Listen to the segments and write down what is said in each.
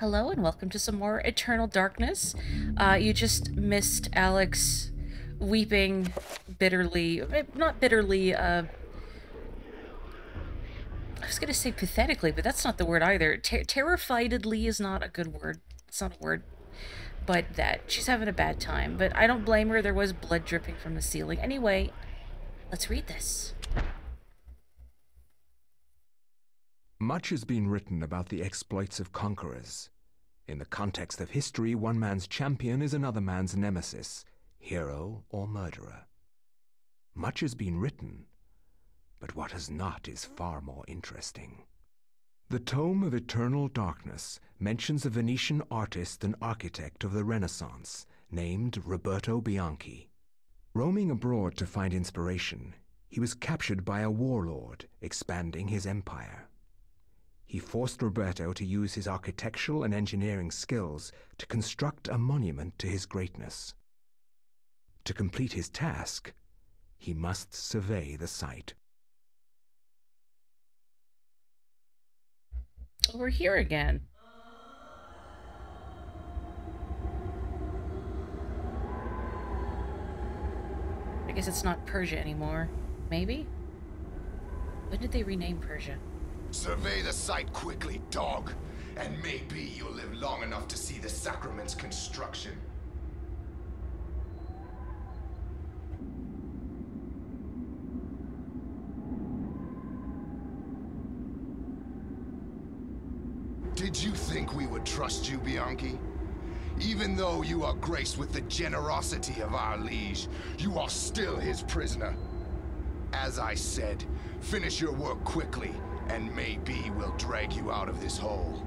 Hello and welcome to some more Eternal Darkness. Uh, you just missed Alex weeping bitterly, eh, not bitterly, uh, I was going to say pathetically, but that's not the word either. Ter terrifiedly is not a good word. It's not a word. But that. She's having a bad time. But I don't blame her. There was blood dripping from the ceiling. Anyway, let's read this. Much has been written about the exploits of conquerors. In the context of history, one man's champion is another man's nemesis, hero or murderer. Much has been written, but what has not is far more interesting. The Tome of Eternal Darkness mentions a Venetian artist and architect of the Renaissance named Roberto Bianchi. Roaming abroad to find inspiration, he was captured by a warlord expanding his empire. He forced Roberto to use his architectural and engineering skills to construct a monument to his greatness. To complete his task, he must survey the site. We're here again. I guess it's not Persia anymore. Maybe? When did they rename Persia? Survey the site quickly, dog. And maybe you'll live long enough to see the sacrament's construction. Did you think we would trust you, Bianchi? Even though you are graced with the generosity of our liege, you are still his prisoner. As I said, finish your work quickly, and maybe we'll drag you out of this hole.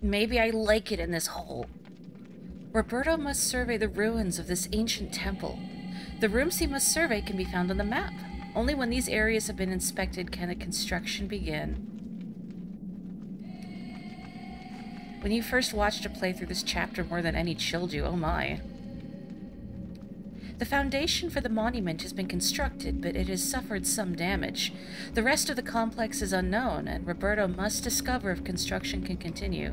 Maybe I like it in this hole. Roberto must survey the ruins of this ancient temple. The rooms he must survey can be found on the map. Only when these areas have been inspected can the construction begin. When you first watched a playthrough, this chapter more than any chilled you, oh my. The foundation for the monument has been constructed, but it has suffered some damage. The rest of the complex is unknown, and Roberto must discover if construction can continue.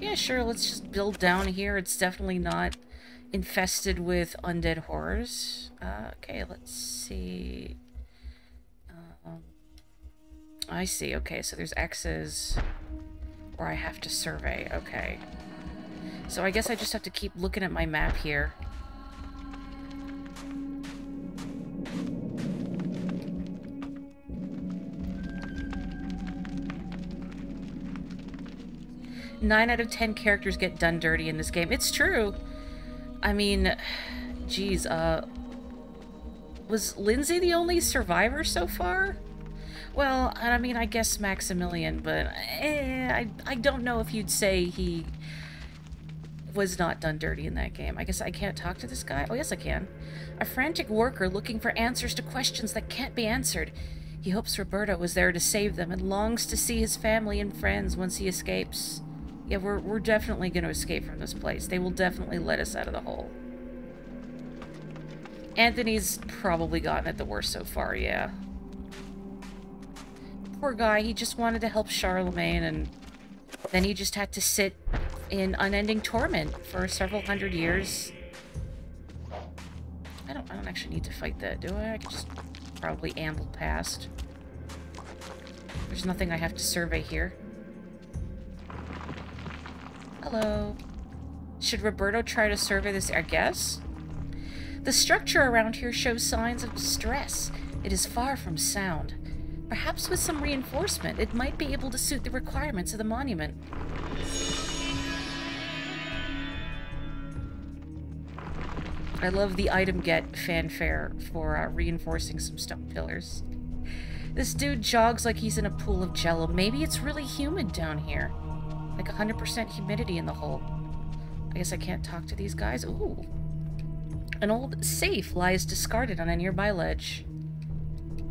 Yeah, sure, let's just build down here. It's definitely not infested with undead horrors. Uh, okay, let's see. Um, I see. Okay, so there's X's where I have to survey. Okay. So I guess I just have to keep looking at my map here. Nine out of ten characters get done dirty in this game. It's true. I mean, geez, uh, was Lindsey the only survivor so far? Well, I mean, I guess Maximilian, but eh, I, I don't know if you'd say he was not done dirty in that game. I guess I can't talk to this guy? Oh, yes, I can. A frantic worker looking for answers to questions that can't be answered. He hopes Roberto was there to save them and longs to see his family and friends once he escapes. Yeah, we're, we're definitely going to escape from this place. They will definitely let us out of the hole. Anthony's probably gotten it the worst so far, yeah. Poor guy, he just wanted to help Charlemagne, and then he just had to sit in unending torment for several hundred years. I don't, I don't actually need to fight that, do I? I can just probably amble past. There's nothing I have to survey here. Hello. Should Roberto try to survey this, I guess? The structure around here shows signs of distress. It is far from sound. Perhaps with some reinforcement, it might be able to suit the requirements of the monument. I love the item get fanfare for uh, reinforcing some stone pillars. This dude jogs like he's in a pool of jello. Maybe it's really humid down here. Like 100% humidity in the hole. I guess I can't talk to these guys. Ooh. An old safe lies discarded on a nearby ledge.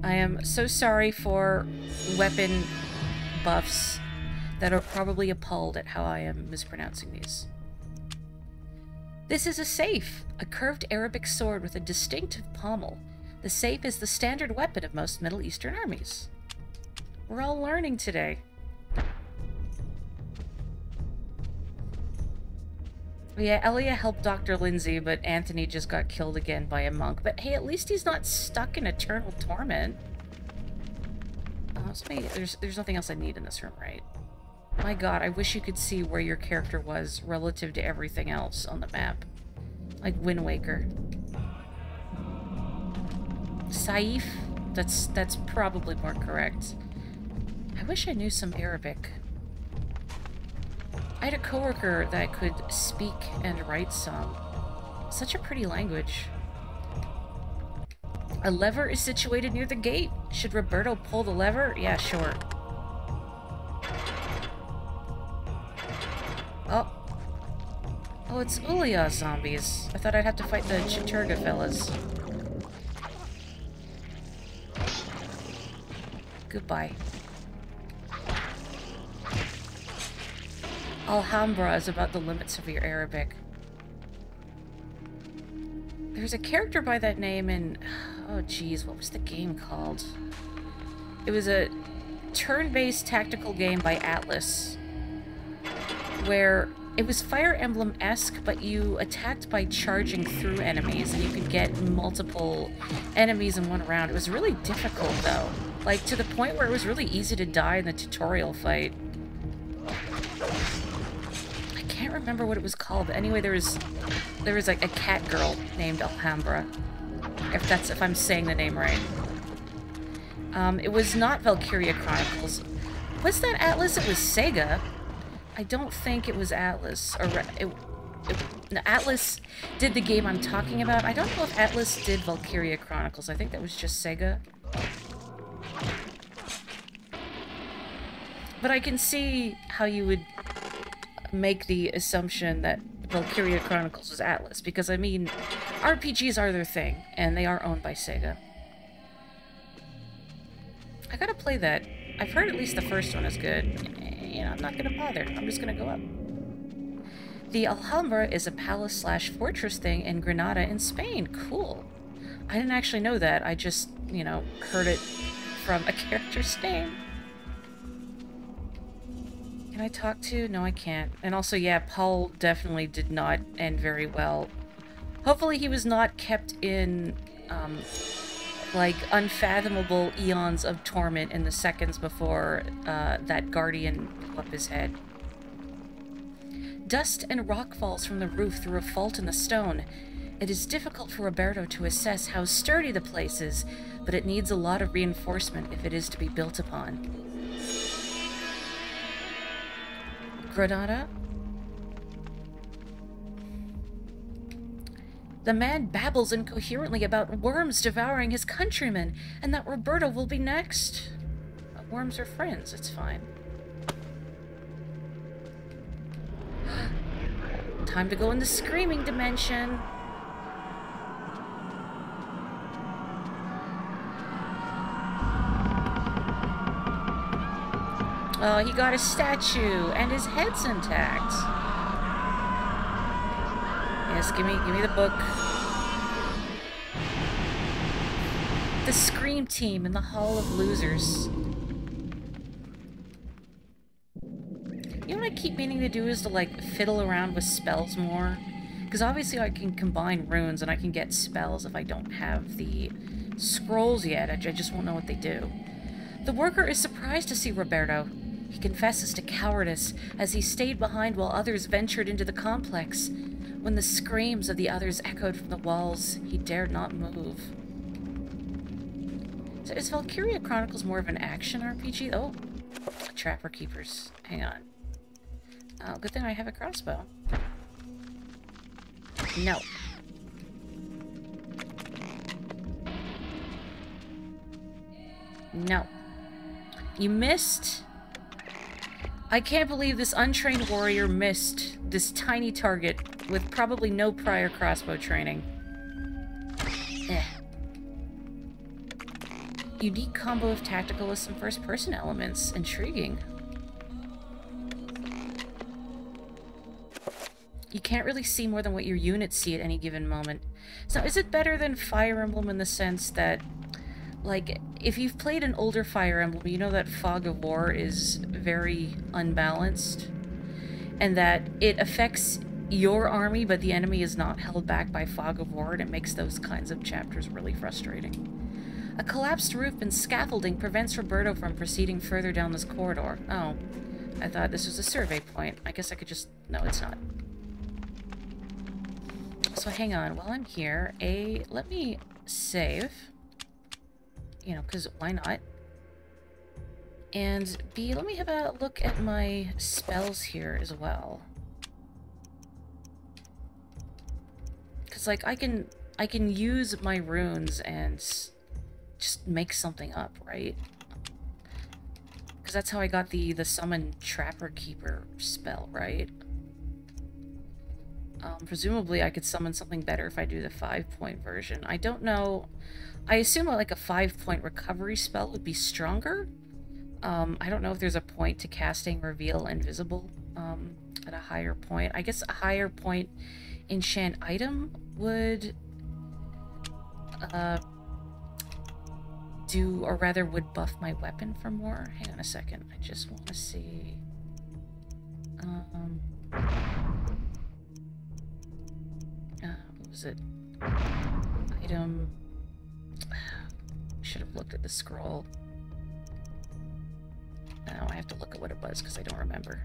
I am so sorry for weapon buffs that are probably appalled at how I am mispronouncing these. This is a safe, a curved Arabic sword with a distinctive pommel. The safe is the standard weapon of most Middle Eastern armies. We're all learning today. Yeah, Ellia helped Dr. Lindsey, but Anthony just got killed again by a monk. But hey, at least he's not stuck in eternal torment. Uh, so there's, there's nothing else I need in this room, right? My god, I wish you could see where your character was relative to everything else on the map. Like Wind Waker. Saif? That's, that's probably more correct. I wish I knew some Arabic. I had a coworker that could speak and write some. Such a pretty language. A lever is situated near the gate. Should Roberto pull the lever? Yeah, sure. Oh. Oh, it's Ulya zombies. I thought I'd have to fight the Chattur'gha fellas. Goodbye. Alhambra is about the limits of your Arabic. There's a character by that name in... Oh, geez, what was the game called? It was a turn-based tactical game by Atlus Where it was Fire Emblem-esque, but you attacked by charging through enemies, and you could get multiple enemies in one round. It was really difficult, though. Like, to the point where it was really easy to die in the tutorial fight. I can't remember what it was called, but anyway, there was there was like a cat girl named Alhambra. If that's if I'm saying the name right. Um, it was not Valkyria Chronicles. Was that Atlus? It was Sega. I don't think it was Atlus. Or it, Atlus did the game I'm talking about. I don't know if Atlus did Valkyria Chronicles. I think that was just Sega. But I can see how you would make the assumption that Valkyria Chronicles was Atlus, because, I mean, RPGs are their thing, and they are owned by Sega. I gotta play that. I've heard at least the first one is good. You know, I'm not gonna bother. I'm just gonna go up. The Alhambra is a palace slash fortress thing in Granada in Spain. Cool. I didn't actually know that. I just, you know, heard it from a character's name. Can I talk to? No, I can't. And also, yeah, Paul definitely did not end very well. Hopefully he was not kept in, um, like, unfathomable eons of torment in the seconds before uh, that guardian blew up his head. Dust and rock falls from the roof through a fault in the stone. It is difficult for Roberto to assess how sturdy the place is, but it needs a lot of reinforcement if it is to be built upon. Granada? The man babbles incoherently about worms devouring his countrymen, and that Roberto will be next. Worms are friends, it's fine. Time to go in the screaming dimension. Oh, he got a statue, and his head's intact. Yes, give me, give me the book. The Scream Team in the Hall of Losers. You know what I keep meaning to do is to, like, fiddle around with spells more? Because obviously I can combine runes and I can get spells if I don't have the scrolls yet. I just won't know what they do. The worker is surprised to see Roberto. He confesses to cowardice as he stayed behind while others ventured into the complex. When the screams of the others echoed from the walls, he dared not move. So is Valkyria Chronicles more of an action RPG? Oh, Trapper Keepers. Hang on. Oh, good thing I have a crossbow. No. No. You missed I can't believe this untrained warrior missed this tiny target with probably no prior crossbow training. Eh. Unique combo of tacticalist and first-person elements. Intriguing. You can't really see more than what your units see at any given moment. So is it better than Fire Emblem in the sense that like, if you've played an older Fire Emblem, you know that Fog of War is very unbalanced, and that it affects your army, but the enemy is not held back by Fog of War, and it makes those kinds of chapters really frustrating. A collapsed roof and scaffolding prevents Roberto from proceeding further down this corridor. Oh, I thought this was a survey point. I guess I could just... No, it's not. So hang on, while I'm here, A, let me save. You know, because why not? And B, let me have a look at my spells here as well. Because, like, I can, I can use my runes and just make something up, right? Because that's how I got the, the Summon Trapper Keeper spell, right? Um, presumably I could summon something better if I do the five-point version. I don't know. I assume like a five-point recovery spell would be stronger. Um, I don't know if there's a point to casting Reveal Invisible um, at a higher point. I guess a higher point enchant item would uh, do, or rather would buff my weapon for more. Hang on a second. I just want to see... Um... was it? Item. Should have looked at the scroll. Now I have to look at what it was because I don't remember.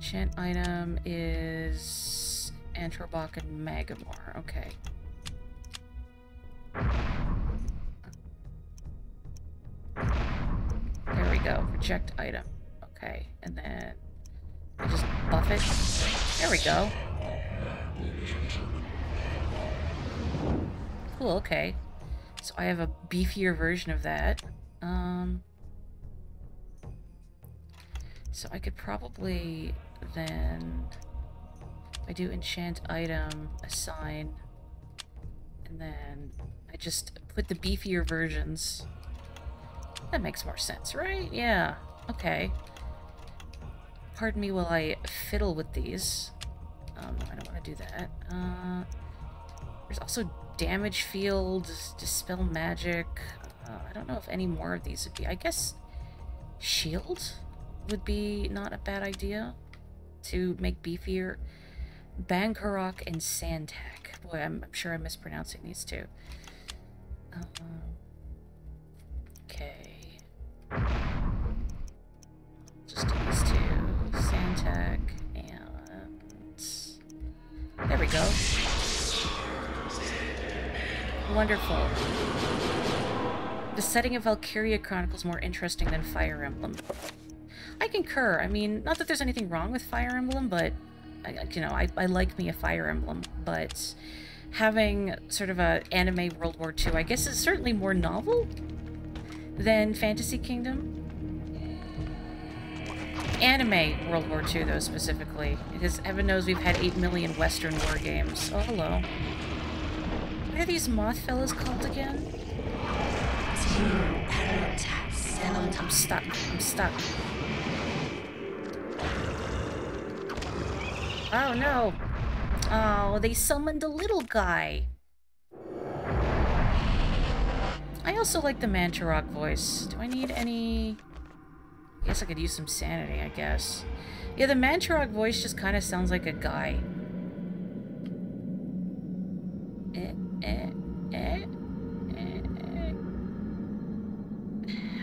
Chant item is Antorbok and Magormor. Okay. There we go. Reject item. Okay. And then I just buff it. There we go. Cool, okay. So I have a beefier version of that. Um, so I could probably then, I do enchant item, assign, and then I just put the beefier versions. That makes more sense, right? Yeah, okay. Pardon me while I fiddle with these. Um, I don't want to do that. Uh, there's also damage field, dispel magic. Uh, I don't know if any more of these would be. I guess shield would be not a bad idea to make beefier. Bankorok and Santak. Boy, I'm, I'm, sure I'm mispronouncing these two. Uh, okay. Just these two. Santak and... There we go. Wonderful. The setting of Valkyria Chronicles more interesting than Fire Emblem. I concur. I mean, not that there's anything wrong with Fire Emblem, but, you know, I, I like me a Fire Emblem, but having sort of a anime World War II, I guess is certainly more novel than Fantasy Kingdom. Anime World War II, though, specifically. Because heaven knows we've had 8 million Western war games. Oh, hello. What are these moth fellas called again? I'm stuck. I'm stuck. Oh no! Oh, they summoned a little guy. I also like the Mantorok voice. Do I need any... I guess I could use some sanity, I guess. Yeah, the Mantorok voice just kind of sounds like a guy. Eh,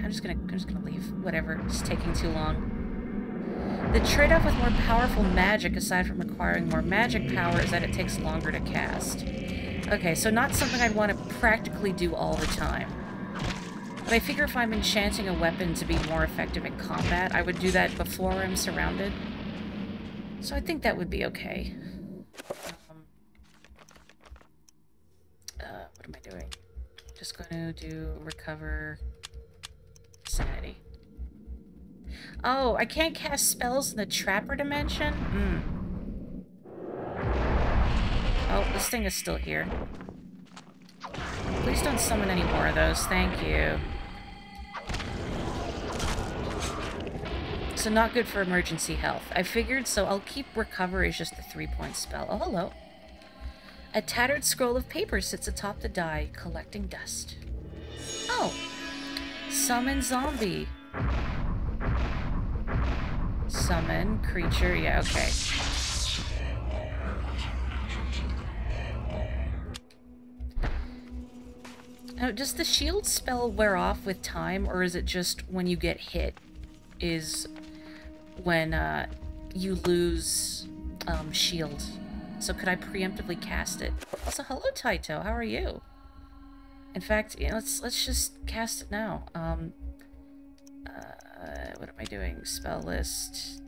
I'm just gonna, I'm just gonna leave. Whatever, it's taking too long. The trade-off with more powerful magic, aside from acquiring more magic power, is that it takes longer to cast. Okay, so not something I'd want to practically do all the time. But I figure if I'm enchanting a weapon to be more effective in combat, I would do that before I'm surrounded. So I think that would be okay. What am I doing? Just going to do recover sanity. Oh, I can't cast spells in the trapper dimension? Hmm. Oh, this thing is still here. Please don't summon any more of those, thank you. So not good for emergency health. I figured, so I'll keep recover as just the three-point spell. Oh, hello. A tattered scroll of paper sits atop the die, collecting dust. Oh. Summon zombie. Summon creature. Yeah, okay. Now, does the shield spell wear off with time, or is it just when you get hit is when uh, you lose um, shield? So could I preemptively cast it? Also, hello, Taito. How are you? In fact, let's let's just cast it now. Um, uh, what am I doing? Spell list.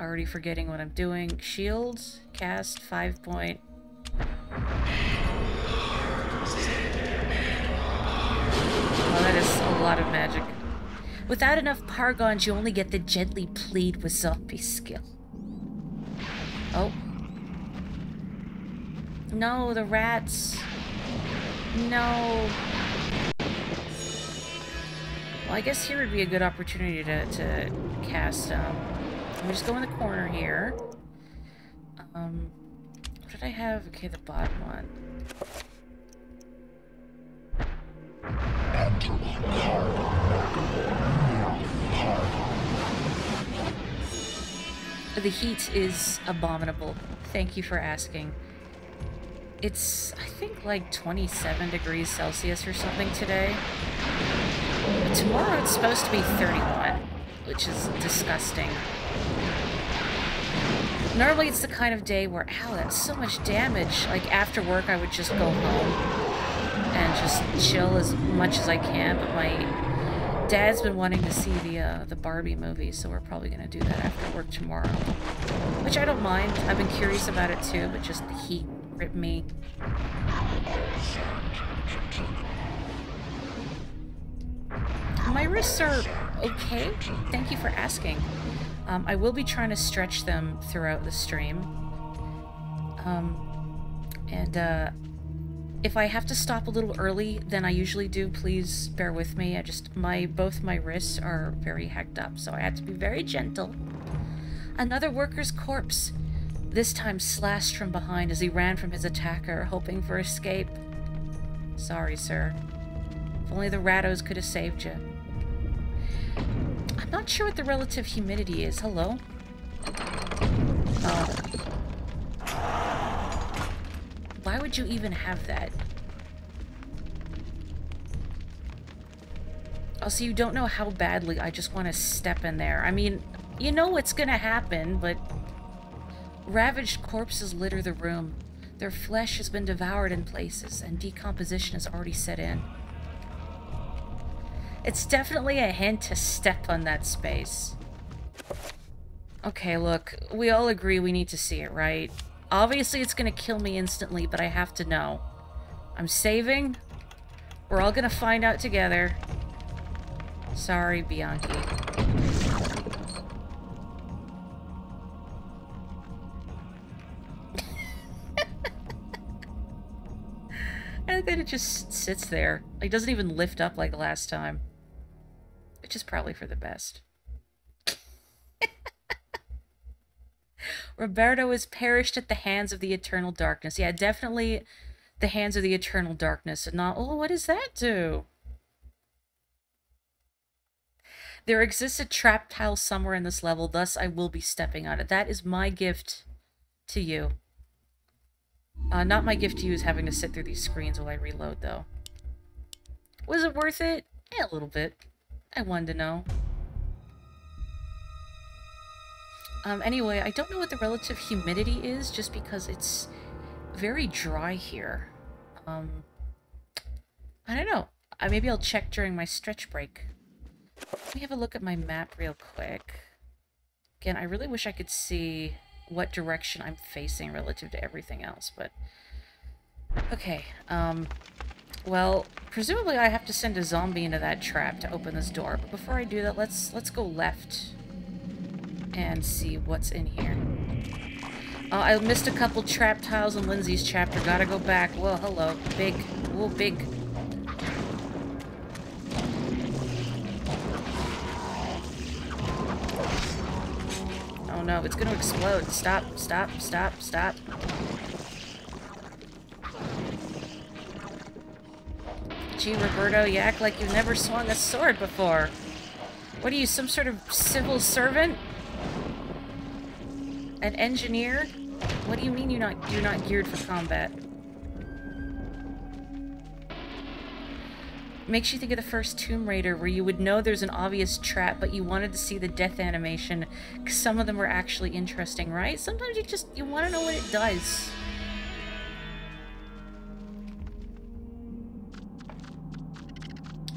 Already forgetting what I'm doing. Shield, cast, five point. That is a lot of magic. Without enough Paragons, you only get the gently plead with zombie skill. Oh. No, the rats. No. Well, I guess here would be a good opportunity to, to cast, um... Let me just go in the corner here. Um... What did I have? Okay, the bottom one. The heat is abominable. Thank you for asking. It's, I think, like 27 degrees Celsius or something today. But tomorrow it's supposed to be 31, which is disgusting. Normally it's the kind of day where, ow, that's so much damage. Like, after work I would just go home and just chill as much as I can, but my Dad's been wanting to see the uh, the Barbie movie, so we're probably gonna do that after work tomorrow. Which I don't mind. I've been curious about it too, but just the heat ripped me. My wrists are okay. Thank you for asking. Um, I will be trying to stretch them throughout the stream. Um, and uh, if I have to stop a little early than I usually do, please bear with me. I just, my, both my wrists are very hacked up, so I had to be very gentle. Another worker's corpse, this time slashed from behind as he ran from his attacker, hoping for escape. Sorry, sir. If only the Rattos could have saved you. I'm not sure what the relative humidity is. Hello? Oh. Why would you even have that? Also, you don't know how badly I just want to step in there. I mean, you know what's gonna happen, but... Ravaged corpses litter the room. Their flesh has been devoured in places, and decomposition has already set in. It's definitely a hint to step on that space. Okay, look, we all agree we need to see it, right? Obviously, it's gonna kill me instantly, but I have to know. I'm saving. We're all gonna find out together. Sorry, Bianchi. And then it just sits there. It doesn't even lift up like last time. Which is probably for the best. Roberto is perished at the hands of the eternal darkness. Yeah, definitely the hands of the eternal darkness. Not, oh, what does that do? There exists a trap tile somewhere in this level, thus I will be stepping on it. That is my gift to you. Uh, not my gift to you is having to sit through these screens while I reload, though. Was it worth it? Yeah, a little bit. I wanted to know. Um, anyway, I don't know what the relative humidity is, just because it's very dry here. Um, I don't know. Uh, maybe I'll check during my stretch break. Let me have a look at my map real quick. Again, I really wish I could see what direction I'm facing relative to everything else, but... Okay, um... Well, presumably I have to send a zombie into that trap to open this door, but before I do that, let's let's go left and see what's in here. Uh, I missed a couple trap tiles in Lindsey's chapter. Gotta go back. Well, hello. Big. Big. Oh no, it's gonna explode. Stop, stop, stop, stop. Gee, Roberto, you act like you've never swung a sword before. What are you, some sort of civil servant? An engineer? What do you mean you're not you're not geared for combat? Makes you think of the first Tomb Raider where you would know there's an obvious trap, but you wanted to see the death animation because some of them were actually interesting, right? Sometimes you just you want to know what it does.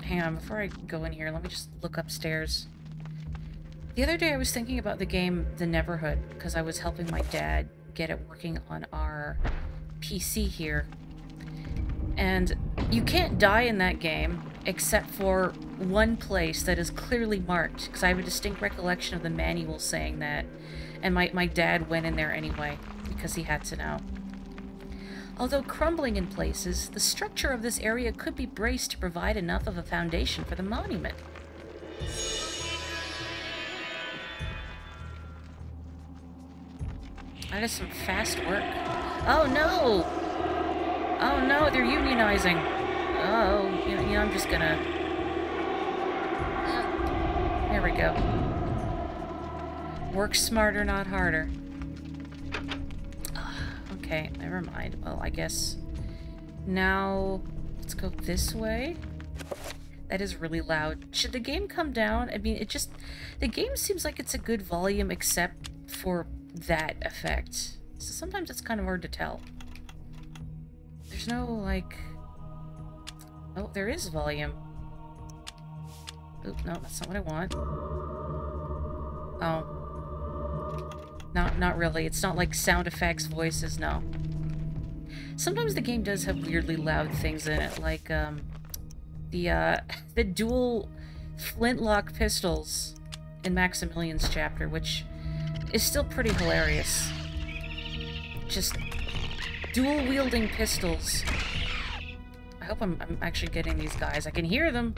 Hang on, before I go in here, let me just look upstairs. The other day I was thinking about the game The Neverhood because I was helping my dad get it working on our PC here. And you can't die in that game except for one place that is clearly marked because I have a distinct recollection of the manual saying that. And my, my dad went in there anyway because he had to know. Although crumbling in places, the structure of this area could be braced to provide enough of a foundation for the monument. That is some fast work. Oh no! Oh no, they're unionizing. Oh, you know, I'm just gonna... There we go. Work smarter, not harder. Okay, never mind. Well, I guess now let's go this way. That is really loud. Should the game come down? I mean, it just... The game seems like it's a good volume except for that effect. So sometimes it's kind of hard to tell. There's no, like... Oh, there is volume. Oop, no, that's not what I want. Oh. Not, not really. It's not like sound effects, voices, no. Sometimes the game does have weirdly loud things in it, like, um... The, uh... The dual flintlock pistols in Maximilian's chapter, which is still pretty hilarious. Just dual-wielding pistols. I hope I'm, I'm actually getting these guys. I can hear them.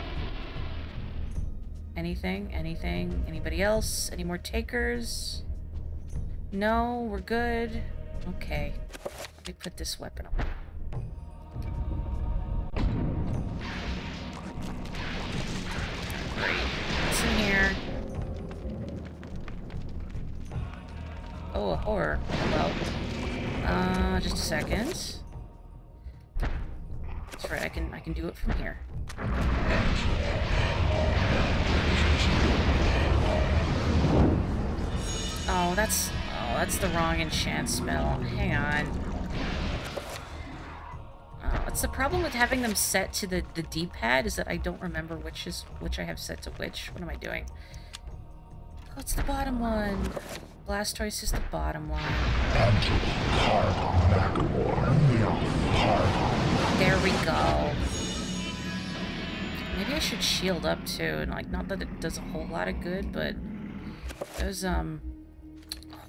Anything? Anything? Anybody else? Any more takers? No, we're good. Okay. Let me put this weapon away. What's in here? Oh, a horror. Hello. Uh, just a second. That's right, I can I can do it from here. Oh, that's Oh, that's the wrong enchant spell. Hang on. Uh, what's the problem with having them set to the, the D-pad is that I don't remember which is which I have set to which. What am I doing? It's the bottom one. Blastoise is the bottom one. There we go. Maybe I should shield up too, and like, not that it does a whole lot of good, but those, um,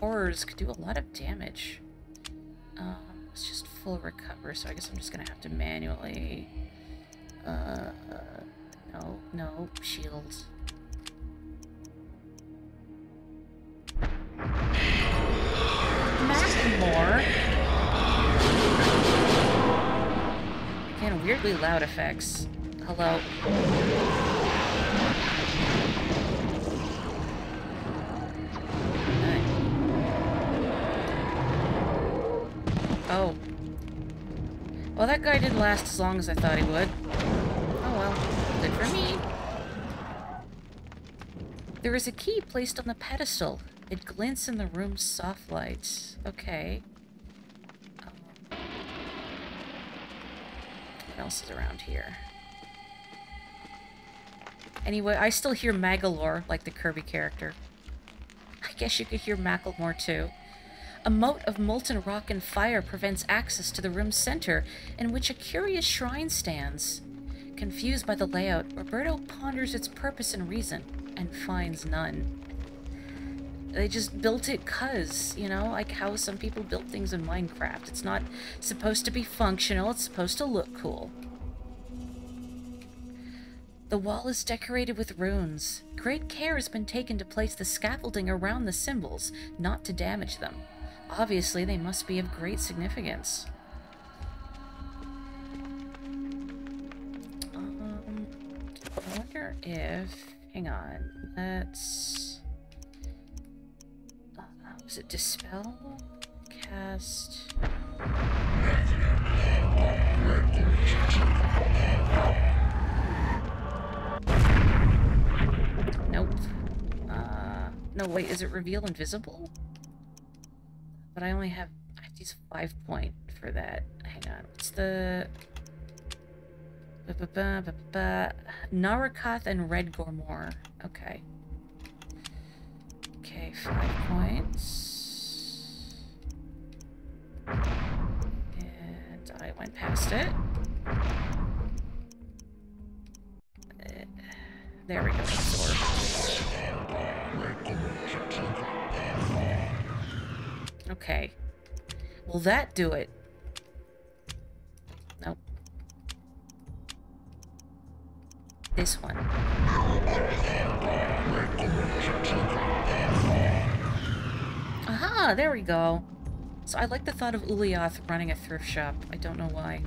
horrors could do a lot of damage. Um, it's just full recover, so I guess I'm just gonna have to manually... Uh, no, no, shields. Macklemore! Again, weirdly loud effects. Hello. Oh. Well, that guy didn't last as long as I thought he would. Oh well. Good for me. There is a key placed on the pedestal. It glints in the room's soft lights. Okay. Um, what else is around here? Anyway, I still hear Magolor, like the Kirby character. I guess you could hear Macklemore too. A moat of molten rock and fire prevents access to the room's center, in which a curious shrine stands. Confused by the layout, Roberto ponders its purpose and reason, and finds none. They just built it cuz, you know, like how some people build things in Minecraft. It's not supposed to be functional, it's supposed to look cool. The wall is decorated with runes. Great care has been taken to place the scaffolding around the symbols, not to damage them. Obviously, they must be of great significance. Um, I wonder if... Hang on. Let's... Was it Dispel? Cast... Nope. Uh, no, wait, is it Reveal Invisible? But I only have... I have to use five point for that. Hang on, what's the... Ba -ba -ba and Redgormor. Okay. Okay, five points. And I went past it. Uh, there we go. Okay. Will that do it? Nope. This one. Aha, there we go. So I like the thought of Ulyaoth running a thrift shop. I don't know why.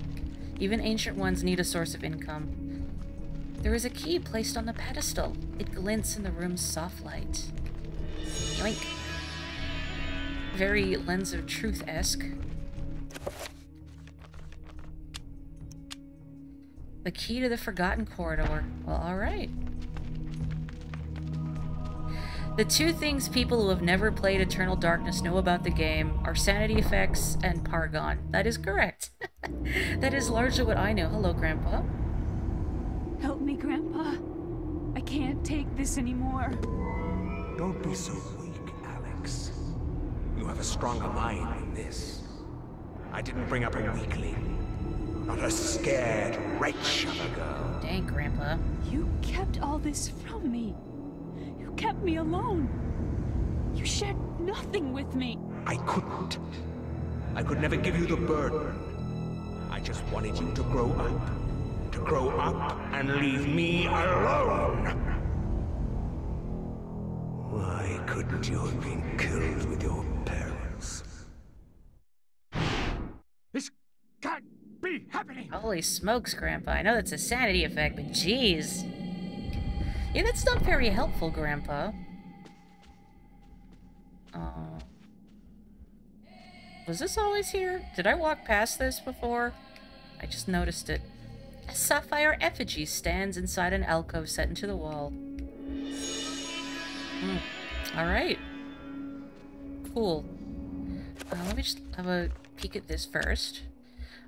Even ancient ones need a source of income. There is a key placed on the pedestal. It glints in the room's soft light. Yoink. Very Lens of Truth-esque. The key to the Forgotten Corridor. Well, alright. The two things people who have never played Eternal Darkness know about the game are sanity effects and Pargon. That is correct. that is largely what I know. Hello, Grandpa. Help me, Grandpa. I can't take this anymore. Don't be so weak, Alex. You have a stronger mind than this. I didn't bring up a weakling. Not a scared wretch of a girl. Dang, Grandpa. You kept all this from me. You kept me alone. You shared nothing with me. I couldn't. I could never give you the burden. I just wanted you to grow up. To grow up and leave me alone. Why couldn't you have been killed with your parents? This can't be happening! Holy smokes, Grandpa. I know that's a sanity effect, but jeez. Yeah, that's not very helpful, Grandpa. Uh, was this always here? Did I walk past this before? I just noticed it. A sapphire effigy stands inside an alcove set into the wall. Hmm. Alright. Cool. Uh, let me just have a peek at this first.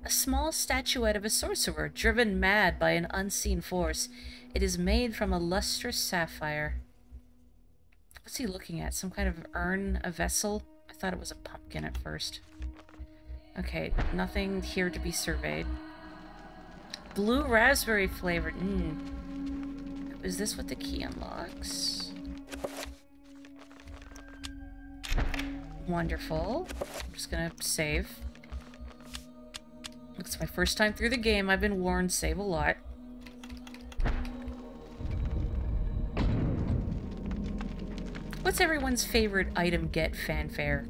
A small statuette of a sorcerer driven mad by an unseen force. It is made from a lustrous sapphire. What's he looking at? Some kind of urn, a vessel? I thought it was a pumpkin at first. Okay, nothing here to be surveyed. Blue raspberry flavored. Mmm. Is this what the key unlocks? Wonderful. I'm just gonna save. It's my first time through the game. I've been warned, save a lot. What's everyone's favorite item get fanfare?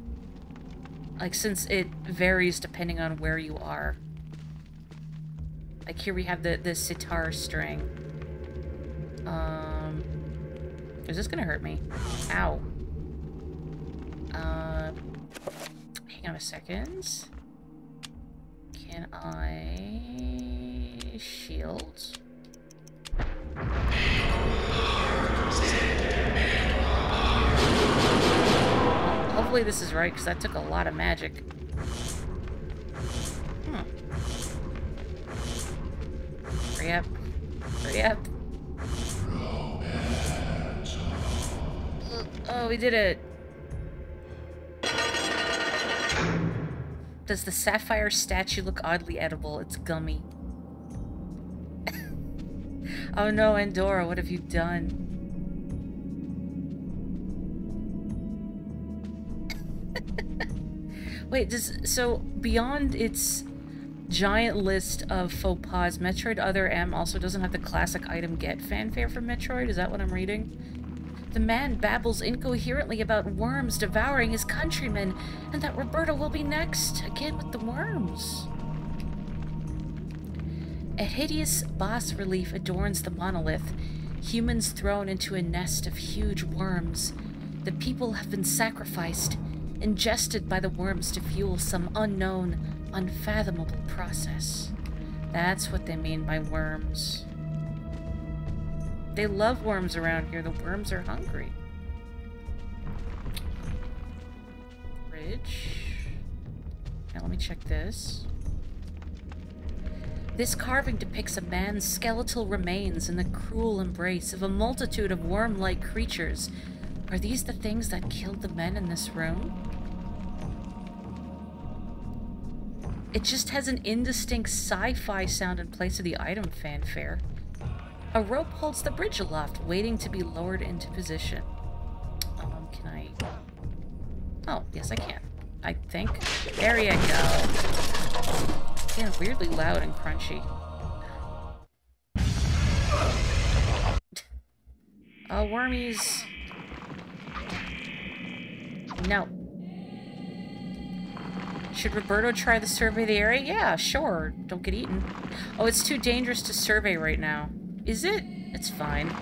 Like, since it varies depending on where you are. Like, here we have the, the sitar string. Um... Is this gonna hurt me? Ow. Uh... Hang on a second. Can I... Shield? Hopefully this is right, because that took a lot of magic. Hmm. Hurry up. Hurry up. Oh, we did it. Does the sapphire statue look oddly edible? It's gummy. oh no, Andorra, what have you done? Wait, does so beyond its giant list of faux pas, Metroid Other M also doesn't have the classic item get fanfare from Metroid? Is that what I'm reading? The man babbles incoherently about worms devouring his countrymen, and that Roberto will be next, again with the worms. A hideous bas relief adorns the monolith. Humans thrown into a nest of huge worms. The people have been sacrificed, ingested by the worms to fuel some unknown, unfathomable process. That's what they mean by worms. They love worms around here. The worms are hungry. Bridge. Now let me check this. This carving depicts a man's skeletal remains in the cruel embrace of a multitude of worm-like creatures. Are these the things that killed the men in this room? It just has an indistinct sci-fi sound in place of the item fanfare. A rope holds the bridge aloft, waiting to be lowered into position. Um, can I... Oh, yes I can. I think. There you go. Getting weirdly loud and crunchy. Oh, wormies. No. Should Roberto try to survey the area? Yeah, sure. Don't get eaten. Oh, it's too dangerous to survey right now. Is it? It's fine.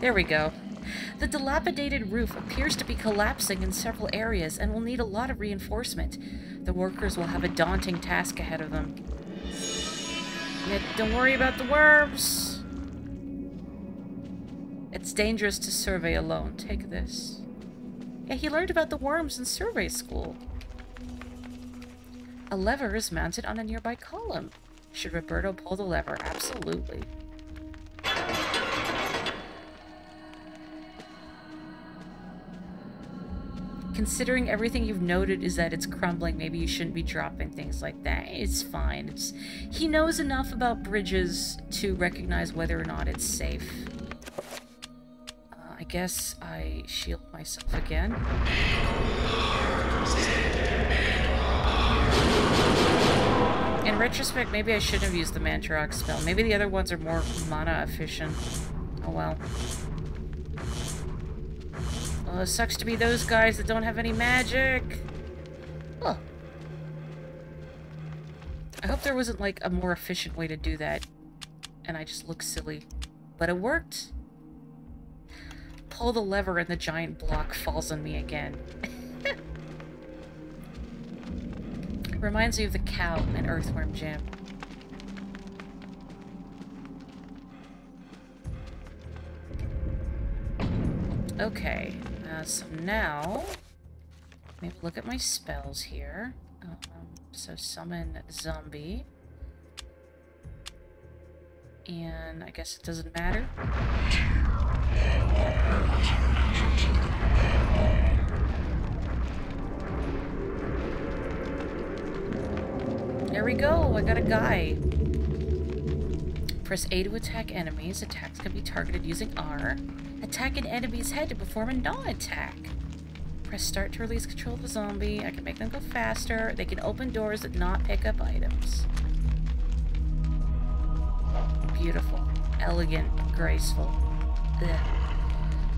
There we go. The dilapidated roof appears to be collapsing in several areas and will need a lot of reinforcement. The workers will have a daunting task ahead of them. Yet, don't worry about the worms! It's dangerous to survey alone. Take this. Yeah, he learned about the worms in survey school. A lever is mounted on a nearby column. Should Roberto pull the lever? Absolutely. Considering everything you've noted is that it's crumbling, maybe you shouldn't be dropping things like that. It's fine. It's, he knows enough about bridges to recognize whether or not it's safe. I guess I shield myself again. In retrospect, maybe I shouldn't have used the Mantorok spell. Maybe the other ones are more mana efficient. Oh well. Well, it sucks to be those guys that don't have any magic. Huh. I hope there wasn't, like, a more efficient way to do that. And I just look silly. But it worked. Pull the lever and the giant block falls on me again. Reminds me of the cow in Earthworm Jim. Okay. Uh, so now, maybe look at my spells here. Um, so summon zombie. And I guess it doesn't matter. There we go, I got a guy. Press A to attack enemies. Attacks can be targeted using R. Attack an enemy's head to perform a non-attack. Press start to release control of the zombie. I can make them go faster. They can open doors that not pick up items. Beautiful. Elegant. Graceful.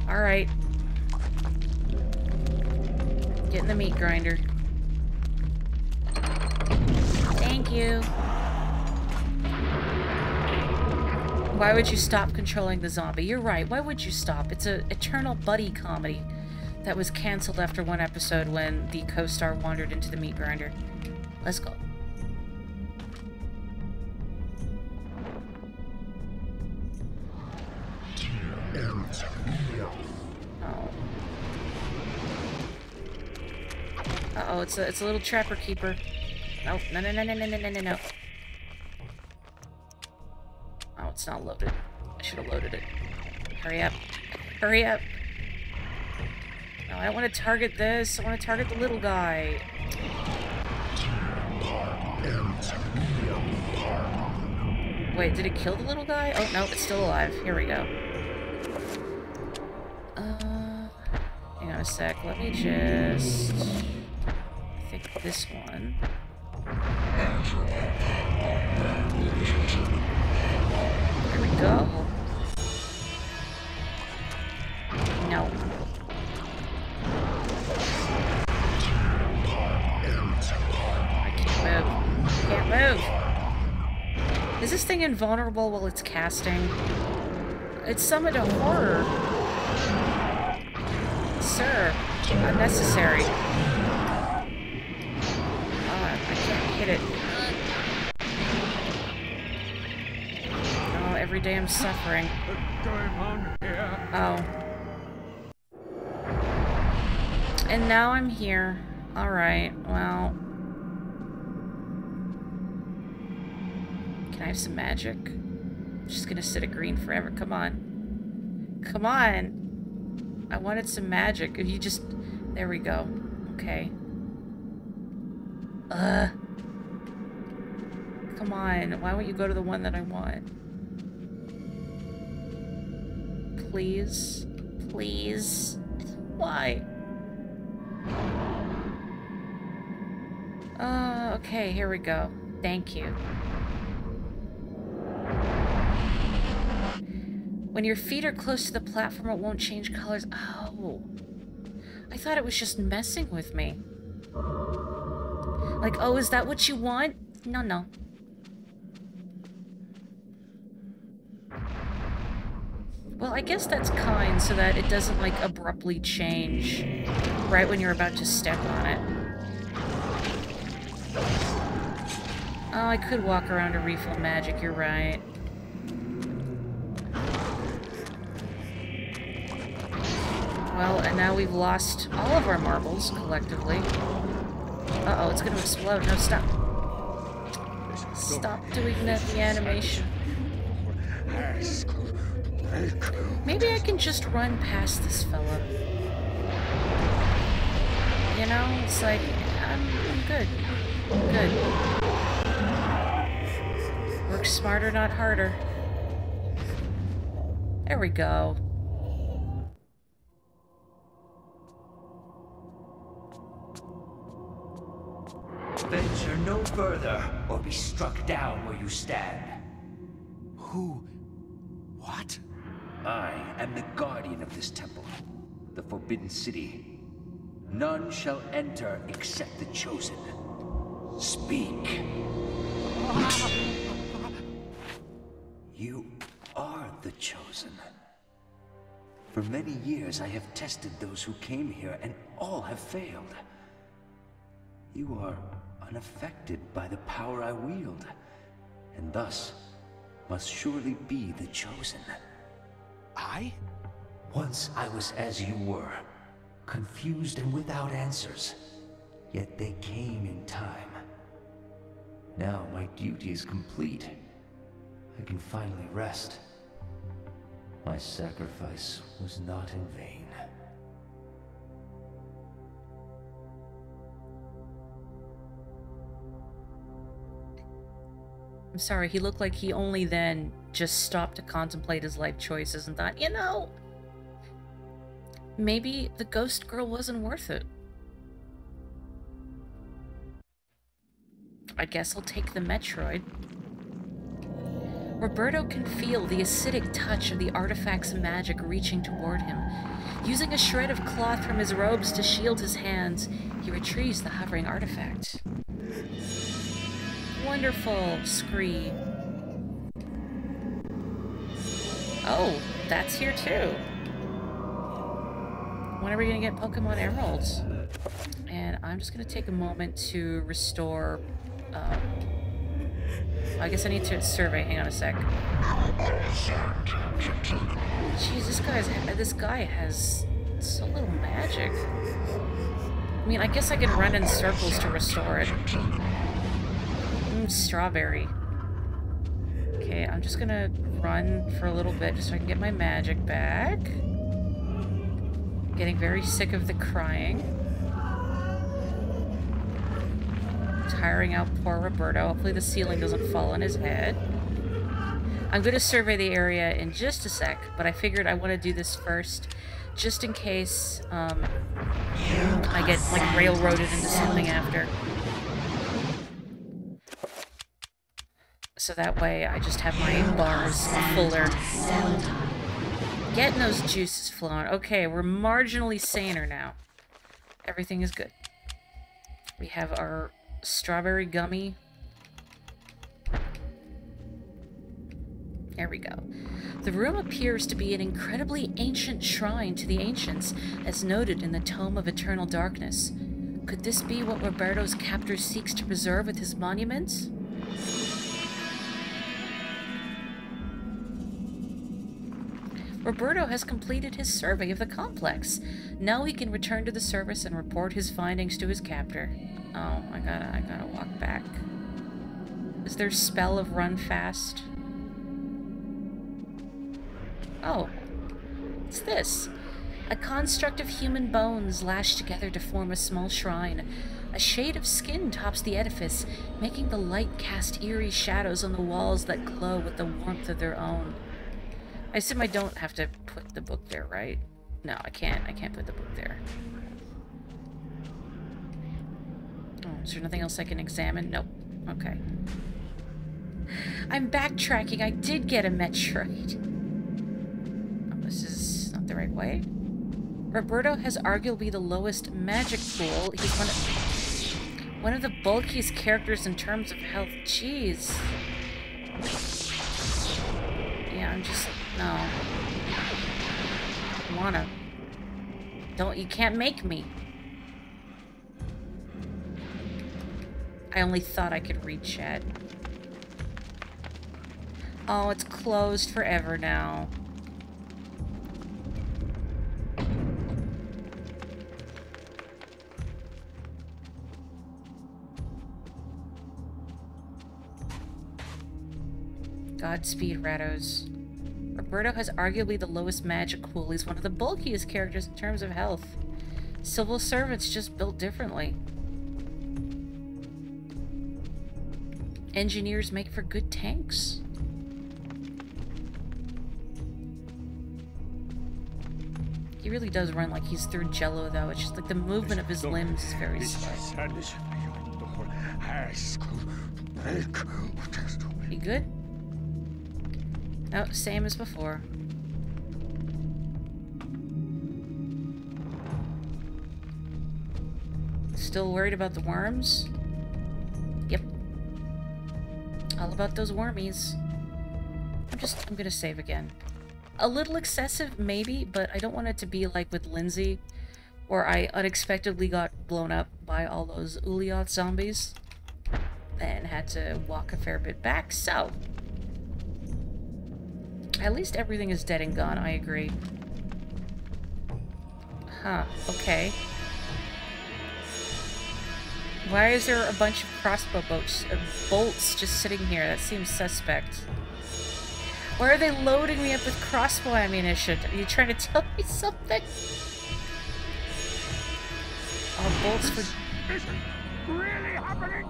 Alright. Get in the meat grinder. Thank you. Why would you stop controlling the zombie? You're right. Why would you stop? It's a eternal buddy comedy that was canceled after one episode when the co-star wandered into the meat grinder. Let's go. It's a it's a little trapper keeper. No no no no no no no no no. Oh it's not loaded. I should have loaded it. Hurry up. Hurry up. No, I don't want to target this. I want to target the little guy. Wait, did it kill the little guy? Oh, no, it's still alive. Here we go. Uh, hang on a sec. Let me just... This one. go. No. I can't move. Can't move. Is this thing invulnerable while it's casting? It summoned a horror. Sir, unnecessary. I'm suffering. Oh. And now I'm here. Alright, well... Can I have some magic? I'm just gonna sit at green forever. Come on. Come on! I wanted some magic. If you just... There we go. Okay. Uh. Come on. Why won't you go to the one that I want? Please? Please? Why? Uh, okay, here we go. Thank you. When your feet are close to the platform, it won't change colors. Oh. I thought it was just messing with me. Like, oh, is that what you want? No, no. Well, I guess that's kind so that it doesn't, like, abruptly change right when you're about to step on it. Oh, I could walk around to refill magic, you're right. Well, and now we've lost all of our marbles, collectively. Uh-oh, it's gonna explode. No, stop. Stop doing that, the animation. Maybe I can just run past this fella. You know, it's like, I'm, I'm good. I'm good. Work smarter, not harder. There we go. Venture no further, or be struck down where you stand. Who? I am the guardian of this temple, the Forbidden City. None shall enter except the chosen. Speak. You are the chosen. For many years I have tested those who came here, and all have failed. You are unaffected by the power I wield, and thus must surely be the chosen. I? Once I was as you were, confused and without answers. Yet they came in time. Now my duty is complete. I can finally rest. My sacrifice was not in vain. I'm sorry, he looked like he only then just stopped to contemplate his life choices and thought, you know, maybe the ghost girl wasn't worth it. I guess I'll take the Metroid. Roberto can feel the acidic touch of the artifact's magic reaching toward him. Using a shred of cloth from his robes to shield his hands, he retrieves the hovering artifact. Wonderful, Scree. Oh, that's here too. When are we gonna get Pokemon Emeralds? And I'm just gonna take a moment to restore. Um, I guess I need to survey. Hang on a sec. Jeez, this guy's this guy has so little magic. I mean, I guess I can run in circles to restore it. Strawberry. Okay, I'm just gonna run for a little bit just so I can get my magic back. Getting very sick of the crying. Tiring out poor Roberto. Hopefully the ceiling doesn't fall on his head. I'm going to survey the area in just a sec, but I figured I want to do this first, just in case um, I get like railroaded into something after. So that way I just have my bars fuller. Getting those juices flowing. Okay, we're marginally saner now. Everything is good. We have our strawberry gummy. There we go. The room appears to be an incredibly ancient shrine to the ancients, as noted in the Tome of Eternal Darkness. Could this be what Roberto's captor seeks to preserve with his monuments? Roberto has completed his survey of the complex. Now he can return to the service and report his findings to his captor. Oh, I gotta, I gotta walk back. Is there spell of run fast? Oh, it's this. A construct of human bones lashed together to form a small shrine. A shade of skin tops the edifice, making the light cast eerie shadows on the walls that glow with the warmth of their own. I assume I don't have to put the book there, right? No, I can't. I can't put the book there. Oh, is there nothing else I can examine? Nope. Okay. I'm backtracking. I did get a Metroid. Oh, this is not the right way. Roberto has arguably the lowest magic pool. He's one of, one of the bulkiest characters in terms of health. Jeez. Yeah, I'm just... No. I wanna. Don't... You can't make me. I only thought I could read chat. Oh, it's closed forever now. Godspeed, Rados. Roberto has arguably the lowest magic pool. He's one of the bulkiest characters in terms of health. Civil servants just built differently. Engineers make for good tanks. He really does run like he's through jello, though. It's just like the movement of his limbs is very slow. You good? Oh, same as before. Still worried about the worms? Yep. All about those wormies. I'm just, I'm gonna save again. A little excessive, maybe, but I don't want it to be like with Lindsey, where I unexpectedly got blown up by all those Ulyaoth zombies and had to walk a fair bit back, so... At least everything is dead and gone, I agree. Huh, okay. Why is there a bunch of crossbow bolts, uh, bolts just sitting here? That seems suspect. Why are they loading me up with crossbow ammunition? Are you trying to tell me something? Oh, bolts for... Really happening?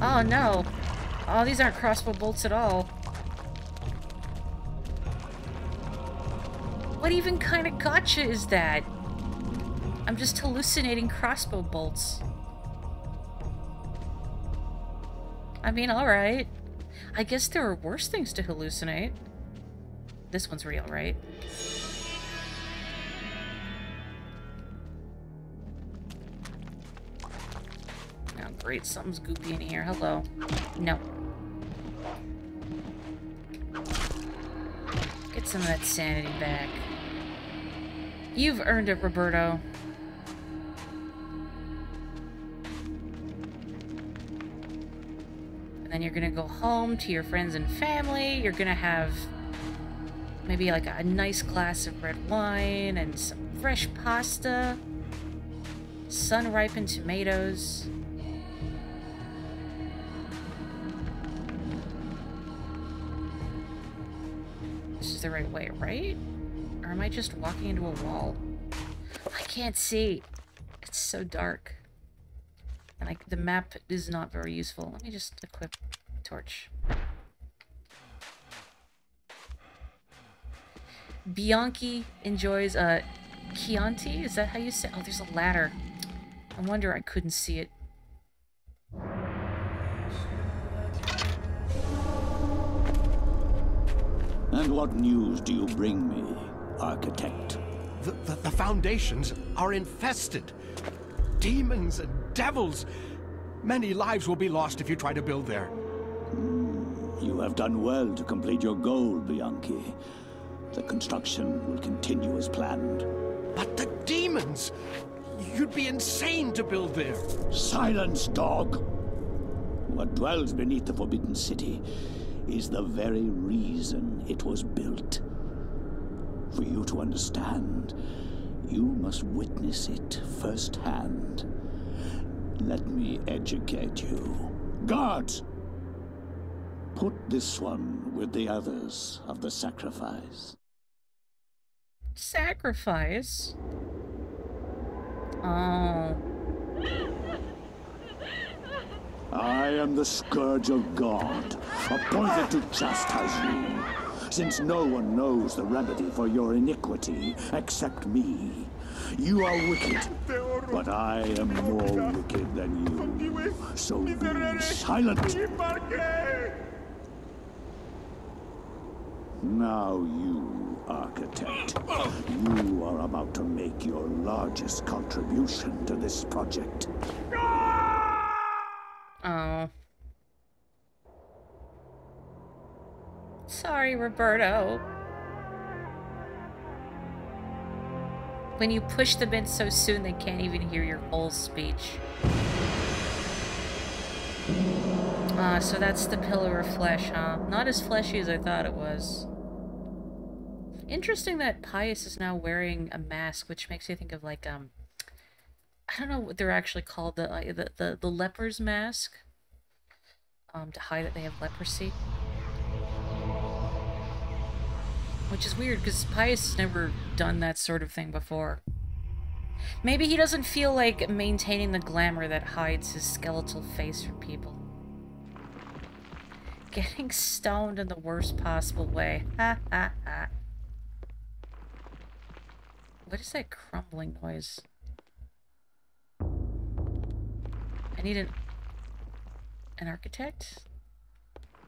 oh, no. Oh, these aren't crossbow bolts at all. What even kind of gotcha is that? I'm just hallucinating crossbow bolts. I mean, alright. I guess there are worse things to hallucinate. This one's real, right? Great. Something's goopy in here. Hello. No. Get some of that sanity back. You've earned it, Roberto. And then you're gonna go home to your friends and family. You're gonna have maybe like a nice glass of red wine and some fresh pasta, sun-ripened tomatoes. The right way, right? Or am I just walking into a wall? I can't see. It's so dark. And like the map is not very useful. Let me just equip torch. Bianchi enjoys uh Chianti? Is that how you say? Oh, there's a ladder. I wonder I couldn't see it. And what news do you bring me, Architect? The, the, the foundations are infested. Demons and devils. Many lives will be lost if you try to build there. Hmm, you have done well to complete your goal, Bianchi. The construction will continue as planned. But the demons! You'd be insane to build there. Silence, dog! What dwells beneath the Forbidden City is the very reason it was built. For you to understand, you must witness it firsthand. Let me educate you. Guards! Put this one with the others of the sacrifice. Sacrifice? Oh. I am the Scourge of God, appointed to chastise you, since no one knows the remedy for your iniquity except me. You are wicked, but I am more wicked than you. So be silent. Now you, architect, you are about to make your largest contribution to this project. Oh. Sorry, Roberto. When you push them in so soon, they can't even hear your whole speech. Ah, so that's the pillar of flesh, huh? Not as fleshy as I thought it was. Interesting that Pious is now wearing a mask, which makes me think of like, um, I don't know what they're actually called, the, the, the, the leper's mask, um, to hide that they have leprosy. Which is weird, because Pious has never done that sort of thing before. Maybe he doesn't feel like maintaining the glamour that hides his skeletal face from people. Getting stoned in the worst possible way. Ha ha ha. What is that crumbling noise? I need an an architect?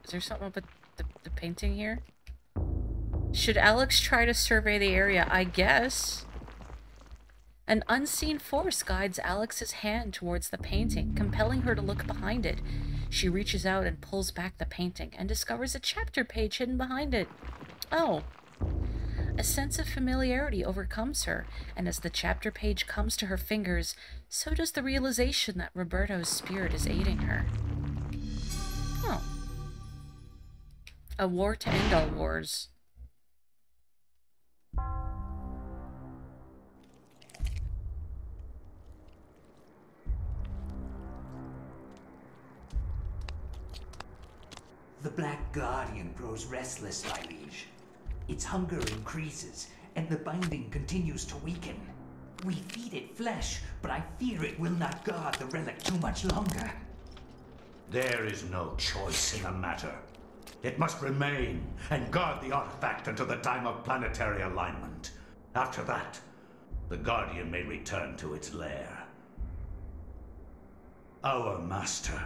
Is there something about the, the painting here? Should Alex try to survey the area? I guess. An unseen force guides Alex's hand towards the painting, compelling her to look behind it. She reaches out and pulls back the painting and discovers a chapter page hidden behind it. Oh. A sense of familiarity overcomes her, and as the chapter page comes to her fingers, so does the realization that Roberto's spirit is aiding her. Oh. A war to end all wars. The Black Guardian grows restless, my liege. Its hunger increases, and the binding continues to weaken. We feed it flesh, but I fear it will not guard the relic too much longer. There is no choice in the matter. It must remain and guard the artifact until the time of planetary alignment. After that, the Guardian may return to its lair. Our master